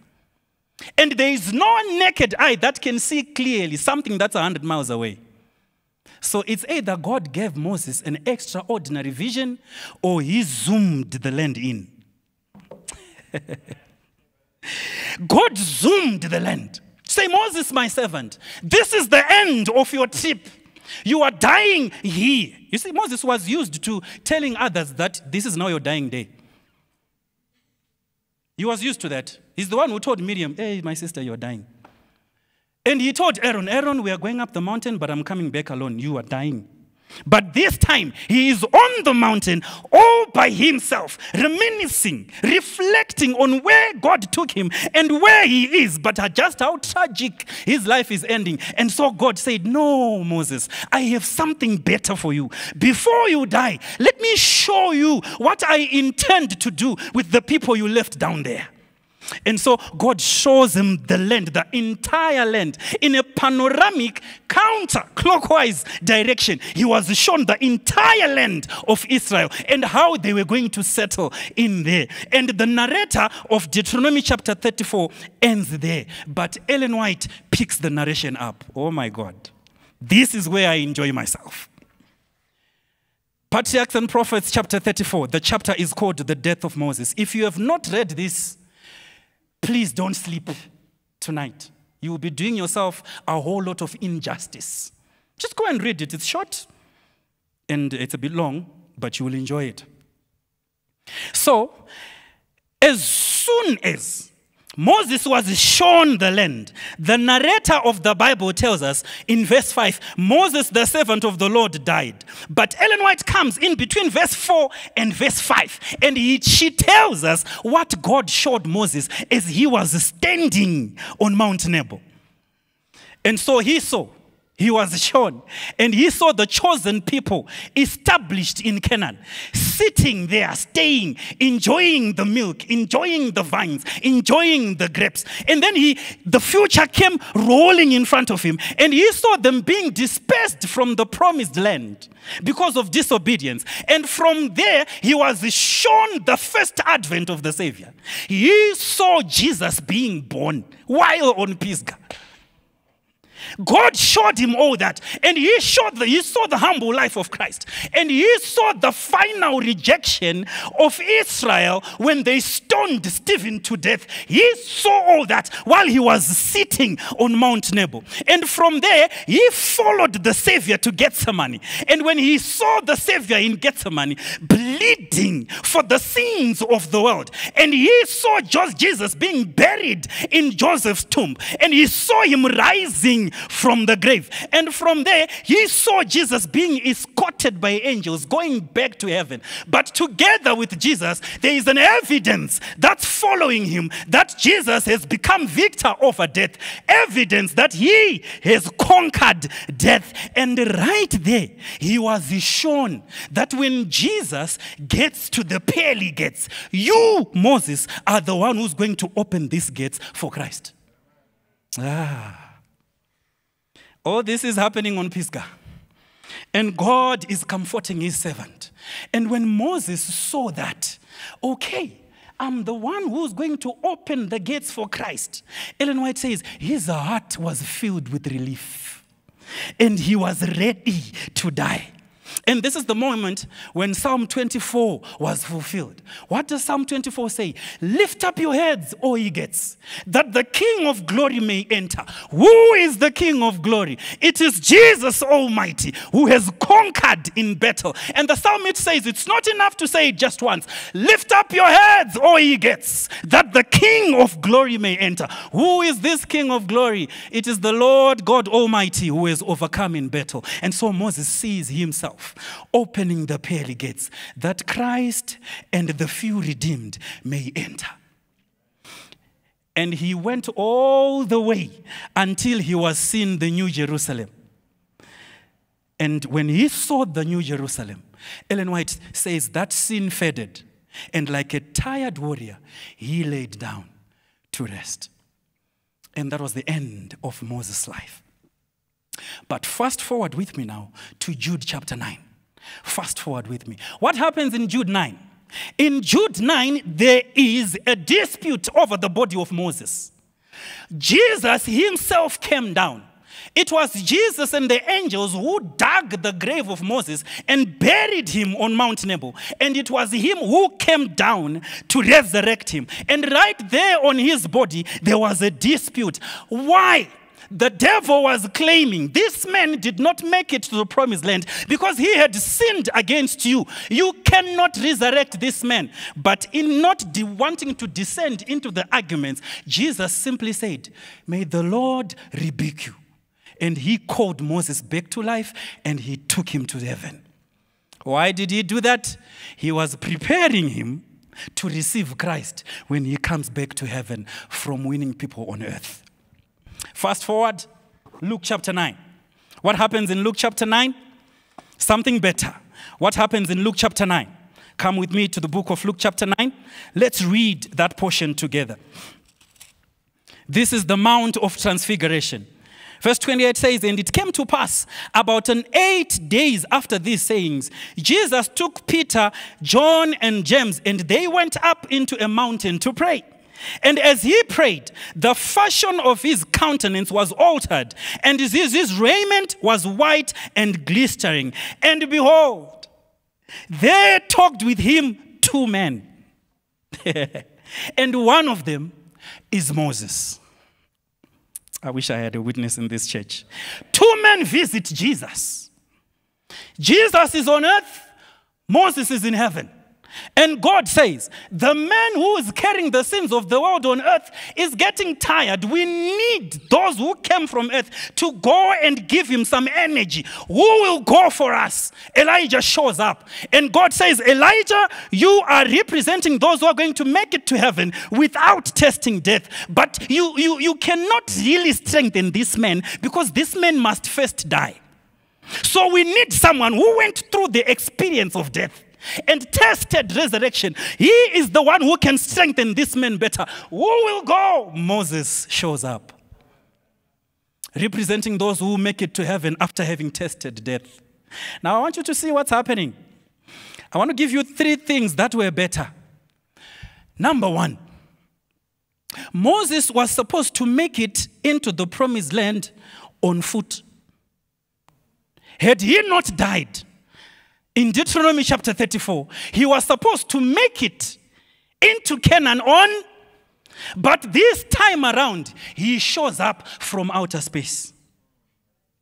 And there is no naked eye that can see clearly something that's a hundred miles away. So it's either God gave Moses an extraordinary vision or he zoomed the land in. God zoomed the land. Say, Moses, my servant, this is the end of your trip. You are dying here. You see, Moses was used to telling others that this is now your dying day. He was used to that. He's the one who told Miriam, Hey, my sister, you're dying. And he told Aaron, Aaron, we are going up the mountain, but I'm coming back alone. You are dying. But this time, he is on the mountain all by himself, reminiscing, reflecting on where God took him and where he is, but just how tragic his life is ending. And so God said, No, Moses, I have something better for you. Before you die, let me show you what I intend to do with the people you left down there. And so God shows him the land, the entire land, in a panoramic counterclockwise direction. He was shown the entire land of Israel and how they were going to settle in there. And the narrator of Deuteronomy chapter 34 ends there. But Ellen White picks the narration up. Oh my God. This is where I enjoy myself. Patriarchs and Prophets, chapter 34. The chapter is called The Death of Moses. If you have not read this, please don't sleep tonight. You will be doing yourself a whole lot of injustice. Just go and read it. It's short and it's a bit long, but you will enjoy it. So, as soon as Moses was shown the land. The narrator of the Bible tells us in verse 5 Moses, the servant of the Lord, died. But Ellen White comes in between verse 4 and verse 5, and he, she tells us what God showed Moses as he was standing on Mount Nebo. And so he saw he was shown. And he saw the chosen people established in Canaan, sitting there, staying, enjoying the milk, enjoying the vines, enjoying the grapes. And then he, the future came rolling in front of him, and he saw them being dispersed from the promised land because of disobedience. And from there, he was shown the first advent of the Savior. He saw Jesus being born while on Pisgah. God showed him all that. And he showed the, he saw the humble life of Christ. And he saw the final rejection of Israel when they stoned Stephen to death. He saw all that while he was sitting on Mount Nebo. And from there, he followed the Savior to Gethsemane. And when he saw the Savior in Gethsemane bleeding for the sins of the world, and he saw just Jesus being buried in Joseph's tomb, and he saw him rising from the grave. And from there, he saw Jesus being escorted by angels going back to heaven. But together with Jesus, there is an evidence that's following him that Jesus has become victor over death, evidence that he has conquered death. And right there, he was shown that when Jesus gets to the pearly gates, you, Moses, are the one who's going to open these gates for Christ. Ah. All this is happening on Pisgah. And God is comforting his servant. And when Moses saw that, okay, I'm the one who's going to open the gates for Christ. Ellen White says his heart was filled with relief and he was ready to die. And this is the moment when Psalm 24 was fulfilled. What does Psalm 24 say? Lift up your heads, O ye gates, that the King of glory may enter. Who is the King of glory? It is Jesus Almighty who has conquered in battle. And the psalmist says it's not enough to say it just once. Lift up your heads, O ye gates, that the King of glory may enter. Who is this King of glory? It is the Lord God Almighty who has overcome in battle. And so Moses sees himself opening the pearly gates that Christ and the few redeemed may enter. And he went all the way until he was seen the New Jerusalem. And when he saw the New Jerusalem, Ellen White says that sin faded And like a tired warrior, he laid down to rest. And that was the end of Moses' life. But fast forward with me now to Jude chapter 9. Fast forward with me. What happens in Jude 9? In Jude 9, there is a dispute over the body of Moses. Jesus himself came down. It was Jesus and the angels who dug the grave of Moses and buried him on Mount Nebo. And it was him who came down to resurrect him. And right there on his body, there was a dispute. Why? The devil was claiming this man did not make it to the promised land because he had sinned against you. You cannot resurrect this man. But in not wanting to descend into the arguments, Jesus simply said, May the Lord rebuke you. And he called Moses back to life and he took him to heaven. Why did he do that? He was preparing him to receive Christ when he comes back to heaven from winning people on earth. Fast forward, Luke chapter 9. What happens in Luke chapter 9? Something better. What happens in Luke chapter 9? Come with me to the book of Luke chapter 9. Let's read that portion together. This is the Mount of Transfiguration. Verse 28 says, And it came to pass about an eight days after these sayings, Jesus took Peter, John, and James, and they went up into a mountain to pray. And as he prayed, the fashion of his countenance was altered, and his, his raiment was white and glistering. And behold, there talked with him two men. and one of them is Moses. I wish I had a witness in this church. Two men visit Jesus. Jesus is on earth, Moses is in heaven. And God says, the man who is carrying the sins of the world on earth is getting tired. We need those who came from earth to go and give him some energy. Who will go for us? Elijah shows up. And God says, Elijah, you are representing those who are going to make it to heaven without testing death. But you, you, you cannot really strengthen this man because this man must first die. So we need someone who went through the experience of death and tested resurrection. He is the one who can strengthen this man better. Who will go? Moses shows up, representing those who make it to heaven after having tested death. Now, I want you to see what's happening. I want to give you three things that were better. Number one, Moses was supposed to make it into the promised land on foot. Had he not died, in Deuteronomy chapter 34, he was supposed to make it into Canaan on, but this time around, he shows up from outer space.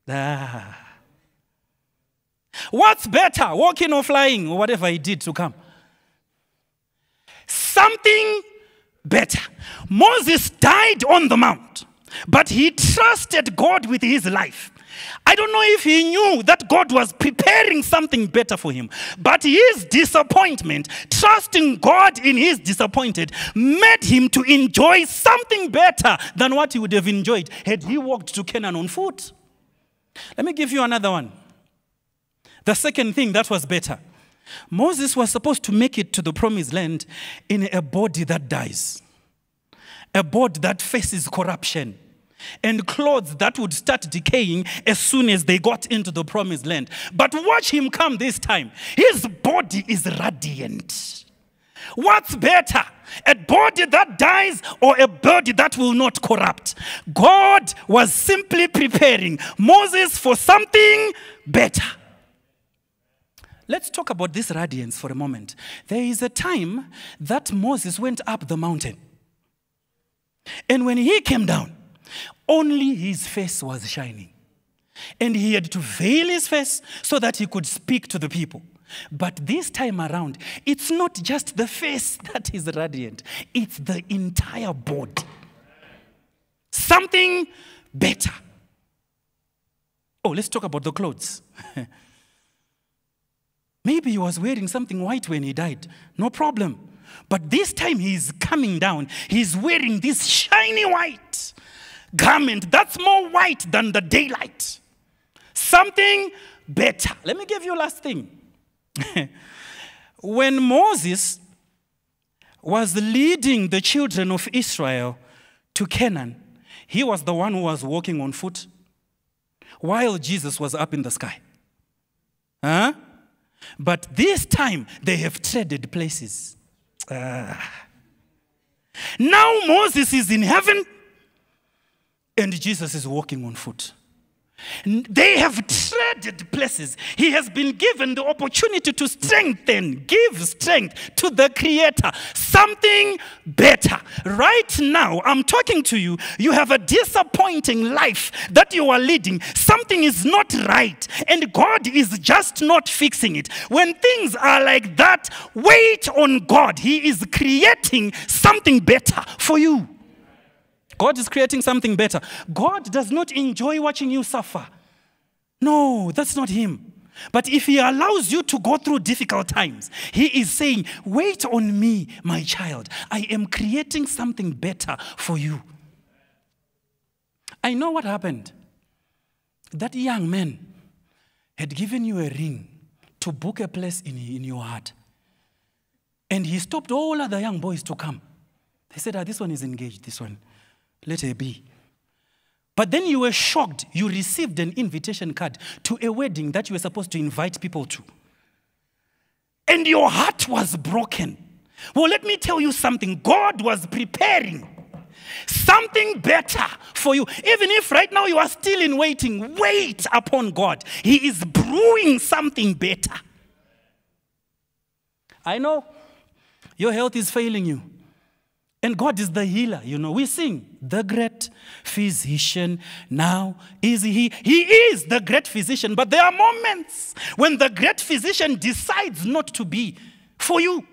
Ah. What's better, walking or flying, or whatever he did to come? Something better. Moses died on the mount, but he trusted God with his life. I don't know if he knew that God was preparing something better for him, but his disappointment, trusting God in his disappointed, made him to enjoy something better than what he would have enjoyed had he walked to Canaan on foot. Let me give you another one. The second thing that was better Moses was supposed to make it to the promised land in a body that dies, a body that faces corruption and clothes that would start decaying as soon as they got into the promised land. But watch him come this time. His body is radiant. What's better? A body that dies or a body that will not corrupt? God was simply preparing Moses for something better. Let's talk about this radiance for a moment. There is a time that Moses went up the mountain. And when he came down, only his face was shining. And he had to veil his face so that he could speak to the people. But this time around, it's not just the face that is radiant, it's the entire body. Something better. Oh, let's talk about the clothes. Maybe he was wearing something white when he died. No problem. But this time he's coming down. He's wearing this shiny white garment that's more white than the daylight. Something better. Let me give you last thing. when Moses was leading the children of Israel to Canaan, he was the one who was walking on foot while Jesus was up in the sky. Huh? But this time they have traded places. Ah. Now Moses is in heaven and Jesus is walking on foot. They have traded places. He has been given the opportunity to strengthen, give strength to the Creator, something better. Right now, I'm talking to you. You have a disappointing life that you are leading. Something is not right, and God is just not fixing it. When things are like that, wait on God. He is creating something better for you. God is creating something better. God does not enjoy watching you suffer. No, that's not Him. But if He allows you to go through difficult times, He is saying, Wait on me, my child. I am creating something better for you. I know what happened. That young man had given you a ring to book a place in, in your heart. And he stopped all other young boys to come. They said, ah, This one is engaged, this one let her be. But then you were shocked. You received an invitation card to a wedding that you were supposed to invite people to. And your heart was broken. Well, let me tell you something God was preparing something better for you. Even if right now you are still in waiting, wait upon God. He is brewing something better. I know your health is failing you. And God is the healer. You know, we sing, the great physician now is he. He is the great physician, but there are moments when the great physician decides not to be for you.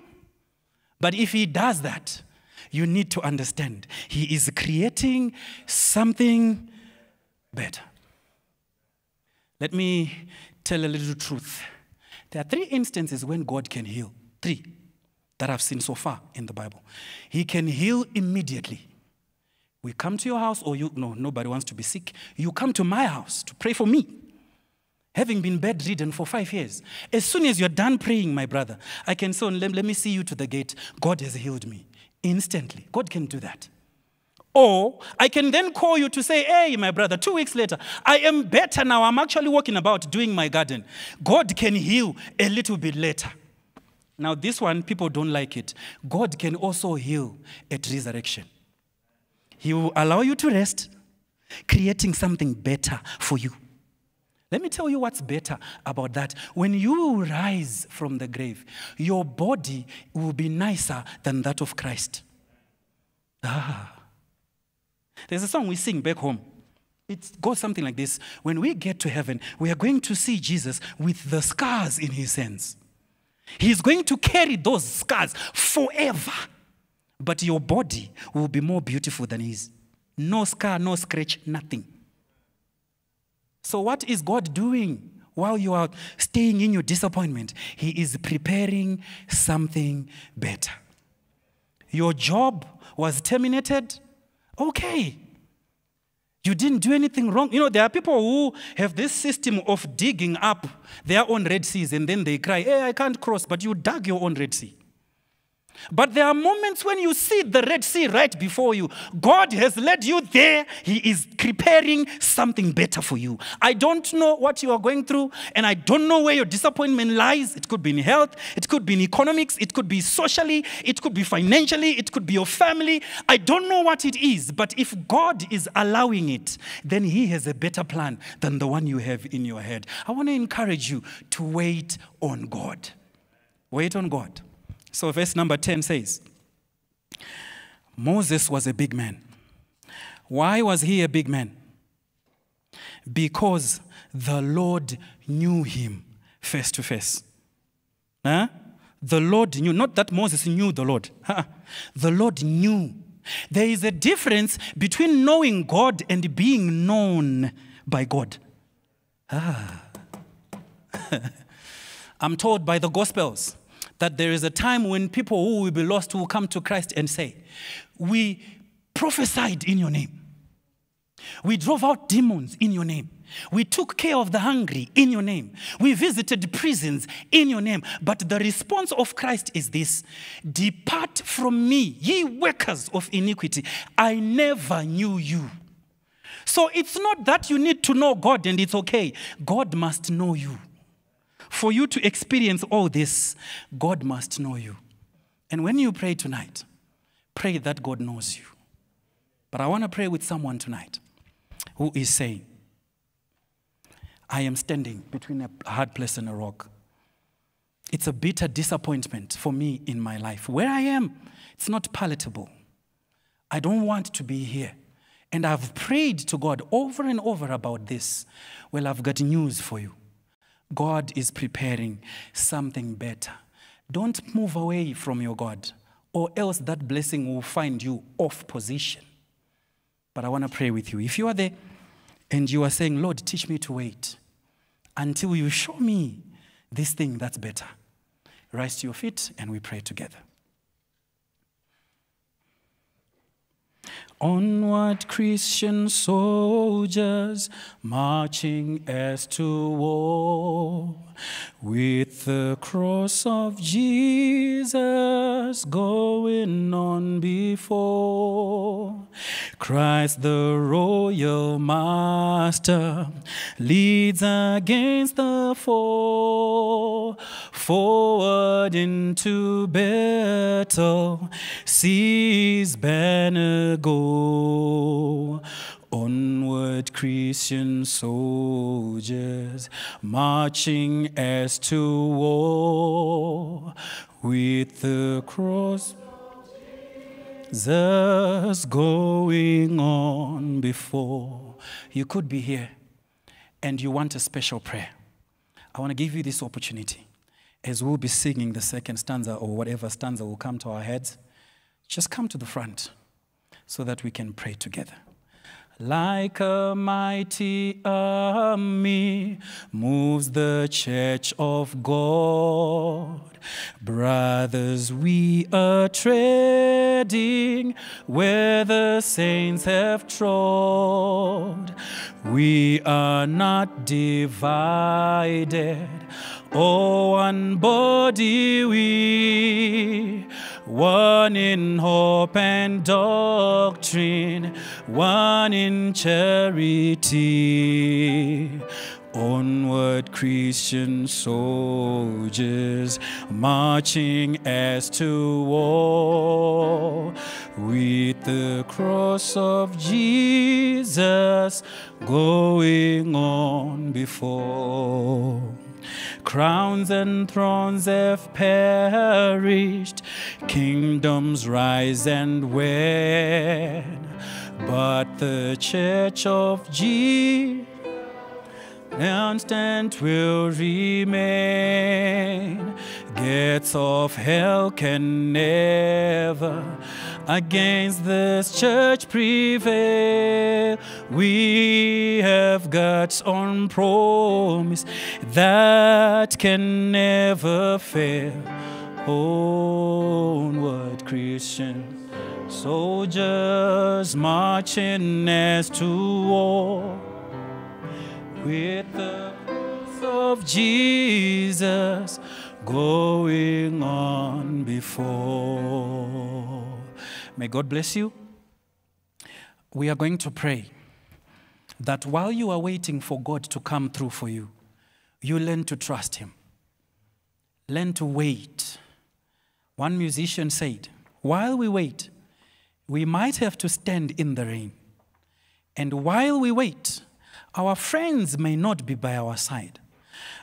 But if he does that, you need to understand he is creating something better. Let me tell a little truth. There are three instances when God can heal. Three that I've seen so far in the Bible. He can heal immediately. We come to your house, or you, no, nobody wants to be sick. You come to my house to pray for me. Having been bedridden for five years, as soon as you're done praying, my brother, I can say, let, let me see you to the gate. God has healed me instantly. God can do that. Or I can then call you to say, hey, my brother, two weeks later, I am better now. I'm actually walking about doing my garden. God can heal a little bit later. Now, this one, people don't like it. God can also heal at resurrection. He will allow you to rest, creating something better for you. Let me tell you what's better about that. When you rise from the grave, your body will be nicer than that of Christ. Ah. There's a song we sing back home. It goes something like this When we get to heaven, we are going to see Jesus with the scars in his hands. He's going to carry those scars forever. But your body will be more beautiful than his. No scar, no scratch, nothing. So, what is God doing while you are staying in your disappointment? He is preparing something better. Your job was terminated. Okay. You didn't do anything wrong. You know, there are people who have this system of digging up their own Red Seas and then they cry, hey, I can't cross, but you dug your own Red Sea. But there are moments when you see the Red Sea right before you. God has led you there. He is preparing something better for you. I don't know what you are going through, and I don't know where your disappointment lies. It could be in health, it could be in economics, it could be socially, it could be financially, it could be your family. I don't know what it is, but if God is allowing it, then He has a better plan than the one you have in your head. I want to encourage you to wait on God. Wait on God. So, verse number 10 says Moses was a big man. Why was he a big man? Because the Lord knew him face to face. Huh? The Lord knew, not that Moses knew the Lord. the Lord knew. There is a difference between knowing God and being known by God. Ah. I'm told by the Gospels that there is a time when people who will be lost will come to Christ and say, We prophesied in your name. We drove out demons in your name. We took care of the hungry in your name. We visited prisons in your name. But the response of Christ is this Depart from me, ye workers of iniquity. I never knew you. So it's not that you need to know God and it's okay. God must know you. For you to experience all this, God must know you. And when you pray tonight, pray that God knows you. But I want to pray with someone tonight who is saying, I am standing between a hard place and a rock. It's a bitter disappointment for me in my life. Where I am, it's not palatable. I don't want to be here. And I've prayed to God over and over about this. Well, I've got news for you. God is preparing something better. Don't move away from your God, or else that blessing will find you off position. But I want to pray with you. If you are there and you are saying, Lord, teach me to wait until you show me this thing that's better, rise to your feet and we pray together. Onward, Christian soldiers, marching as to war, with the cross of Jesus going on before. Christ, the royal master, leads against the foe, forward into battle, sees banner go. Onward, Christian soldiers, marching as to war, with the cross Jesus going on before. You could be here and you want a special prayer. I want to give you this opportunity as we'll be singing the second stanza or whatever stanza will come to our heads. Just come to the front so that we can pray together. Like a mighty army moves the church of God. Brothers, we are treading where the saints have trod. We are not divided, oh, one body we one in hope and doctrine, one in charity. Onward, Christian soldiers, marching as to war, with the cross of Jesus going on before. Crowns and thrones have perished, kingdoms rise and wane, but the church of Jesus constant will remain. Gates of hell can never against this church prevail. We have God's own promise that can never fail. Onward, Christian soldiers marching as to war with the cross of Jesus going on before. May God bless you. We are going to pray that while you are waiting for God to come through for you, you learn to trust Him. Learn to wait. One musician said, While we wait, we might have to stand in the rain. And while we wait, our friends may not be by our side.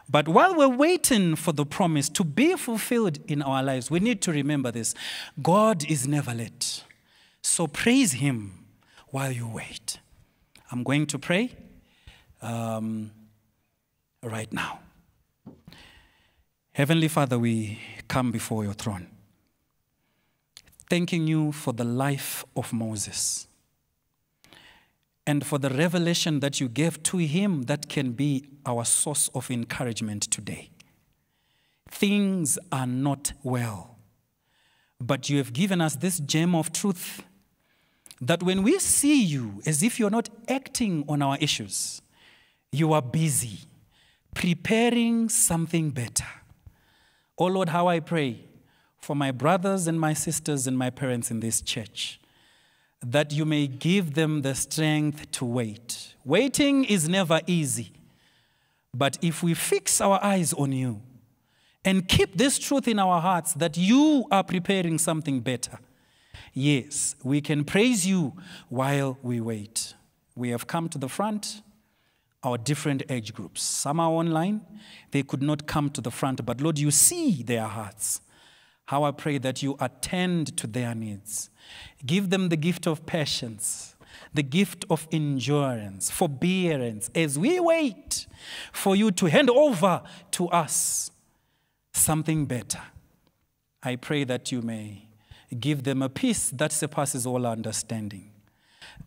But while we're waiting for the promise to be fulfilled in our lives, we need to remember this God is never late. So praise Him while you wait. I'm going to pray um, right now. Heavenly Father, we come before your throne, thanking you for the life of Moses and for the revelation that you gave to him that can be our source of encouragement today. Things are not well, but you have given us this gem of truth that when we see you as if you're not acting on our issues, you are busy preparing something better. Oh Lord, how I pray for my brothers and my sisters and my parents in this church that you may give them the strength to wait. Waiting is never easy, but if we fix our eyes on you and keep this truth in our hearts that you are preparing something better, yes, we can praise you while we wait. We have come to the front our different age groups. Some are online, they could not come to the front, but Lord, you see their hearts. How I pray that you attend to their needs. Give them the gift of patience, the gift of endurance, forbearance, as we wait for you to hand over to us something better. I pray that you may give them a peace that surpasses all understanding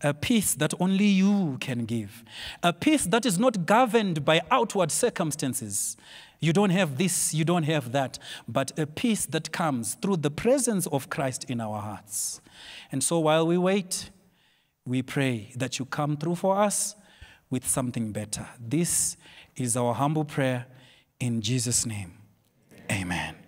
a peace that only you can give, a peace that is not governed by outward circumstances. You don't have this, you don't have that, but a peace that comes through the presence of Christ in our hearts. And so while we wait, we pray that you come through for us with something better. This is our humble prayer in Jesus' name. Amen.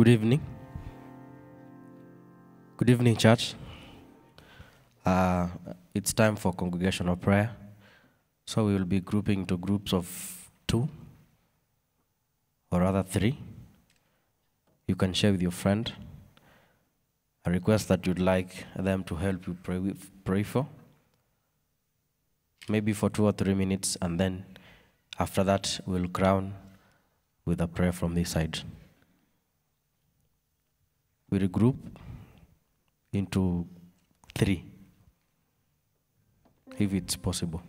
Good evening. Good evening, church. Uh, it's time for congregational prayer. So we will be grouping into groups of two, or rather three. You can share with your friend a request that you'd like them to help you pray, with, pray for. Maybe for two or three minutes, and then after that, we'll crown with a prayer from this side we regroup into three, if it's possible.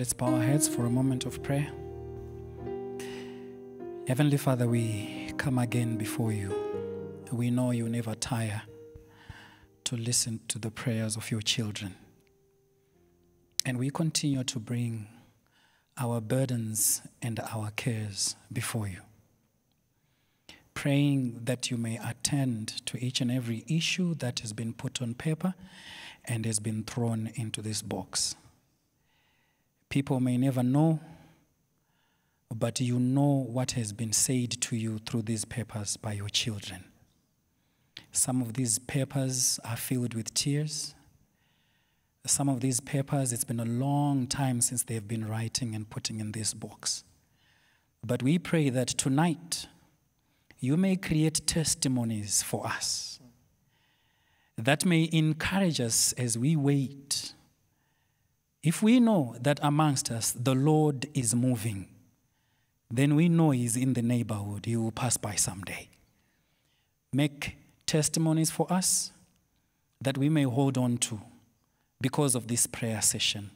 Let's bow our heads for a moment of prayer. Heavenly Father, we come again before you. We know you never tire to listen to the prayers of your children. And we continue to bring our burdens and our cares before you, praying that you may attend to each and every issue that has been put on paper and has been thrown into this box. People may never know, but you know what has been said to you through these papers by your children. Some of these papers are filled with tears. Some of these papers, it's been a long time since they've been writing and putting in this box. But we pray that tonight you may create testimonies for us that may encourage us as we wait. If we know that amongst us the Lord is moving, then we know He's in the neighborhood. He will pass by someday. Make testimonies for us that we may hold on to because of this prayer session.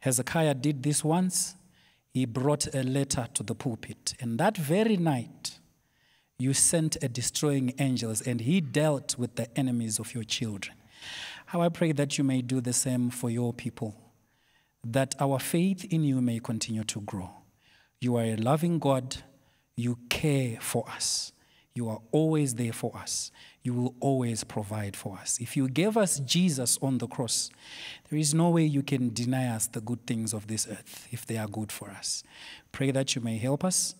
Hezekiah did this once. He brought a letter to the pulpit, and that very night, you sent a destroying angels, and he dealt with the enemies of your children. How I pray that you may do the same for your people, that our faith in you may continue to grow. You are a loving God. You care for us. You are always there for us. You will always provide for us. If you gave us Jesus on the cross, there is no way you can deny us the good things of this earth if they are good for us. Pray that you may help us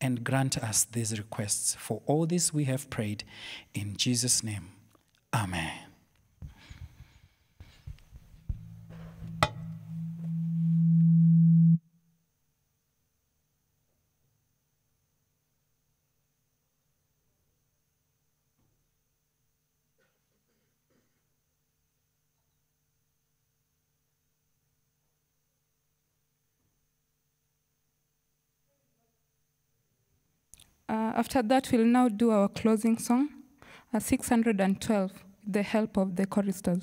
and grant us these requests. For all this we have prayed in Jesus' name. Amen. After that, we'll now do our closing song, uh, 612, with the help of the choristers.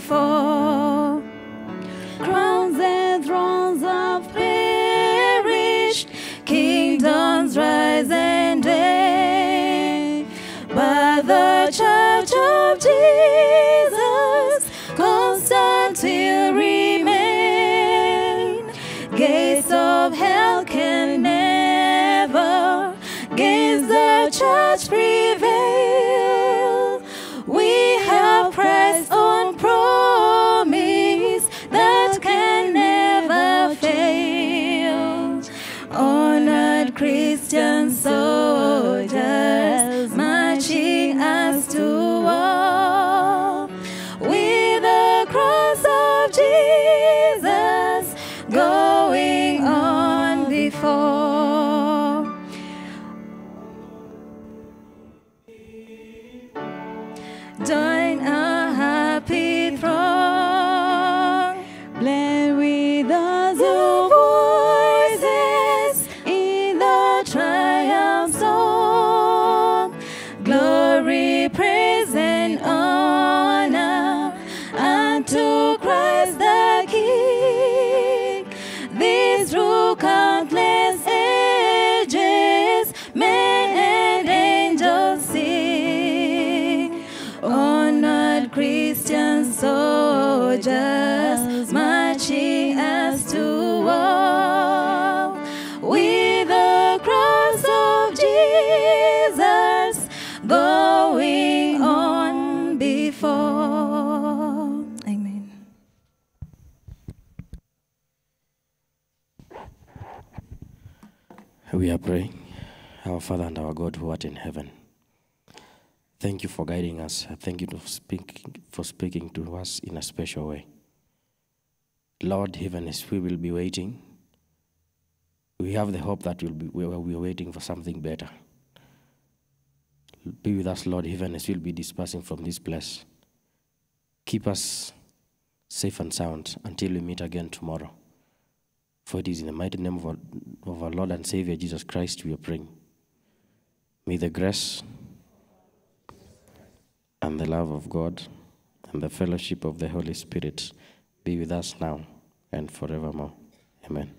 Before. Are our Father and our God who art in heaven. Thank you for guiding us. Thank you for speaking, for speaking to us in a special way. Lord, even as we will be waiting, we have the hope that we'll be, we will be waiting for something better. Be with us, Lord, even as we'll be dispersing from this place. Keep us safe and sound until we meet again tomorrow. For it is in the mighty name of our, of our Lord and Savior Jesus Christ we are praying. May the grace and the love of God and the fellowship of the Holy Spirit be with us now and forevermore. Amen.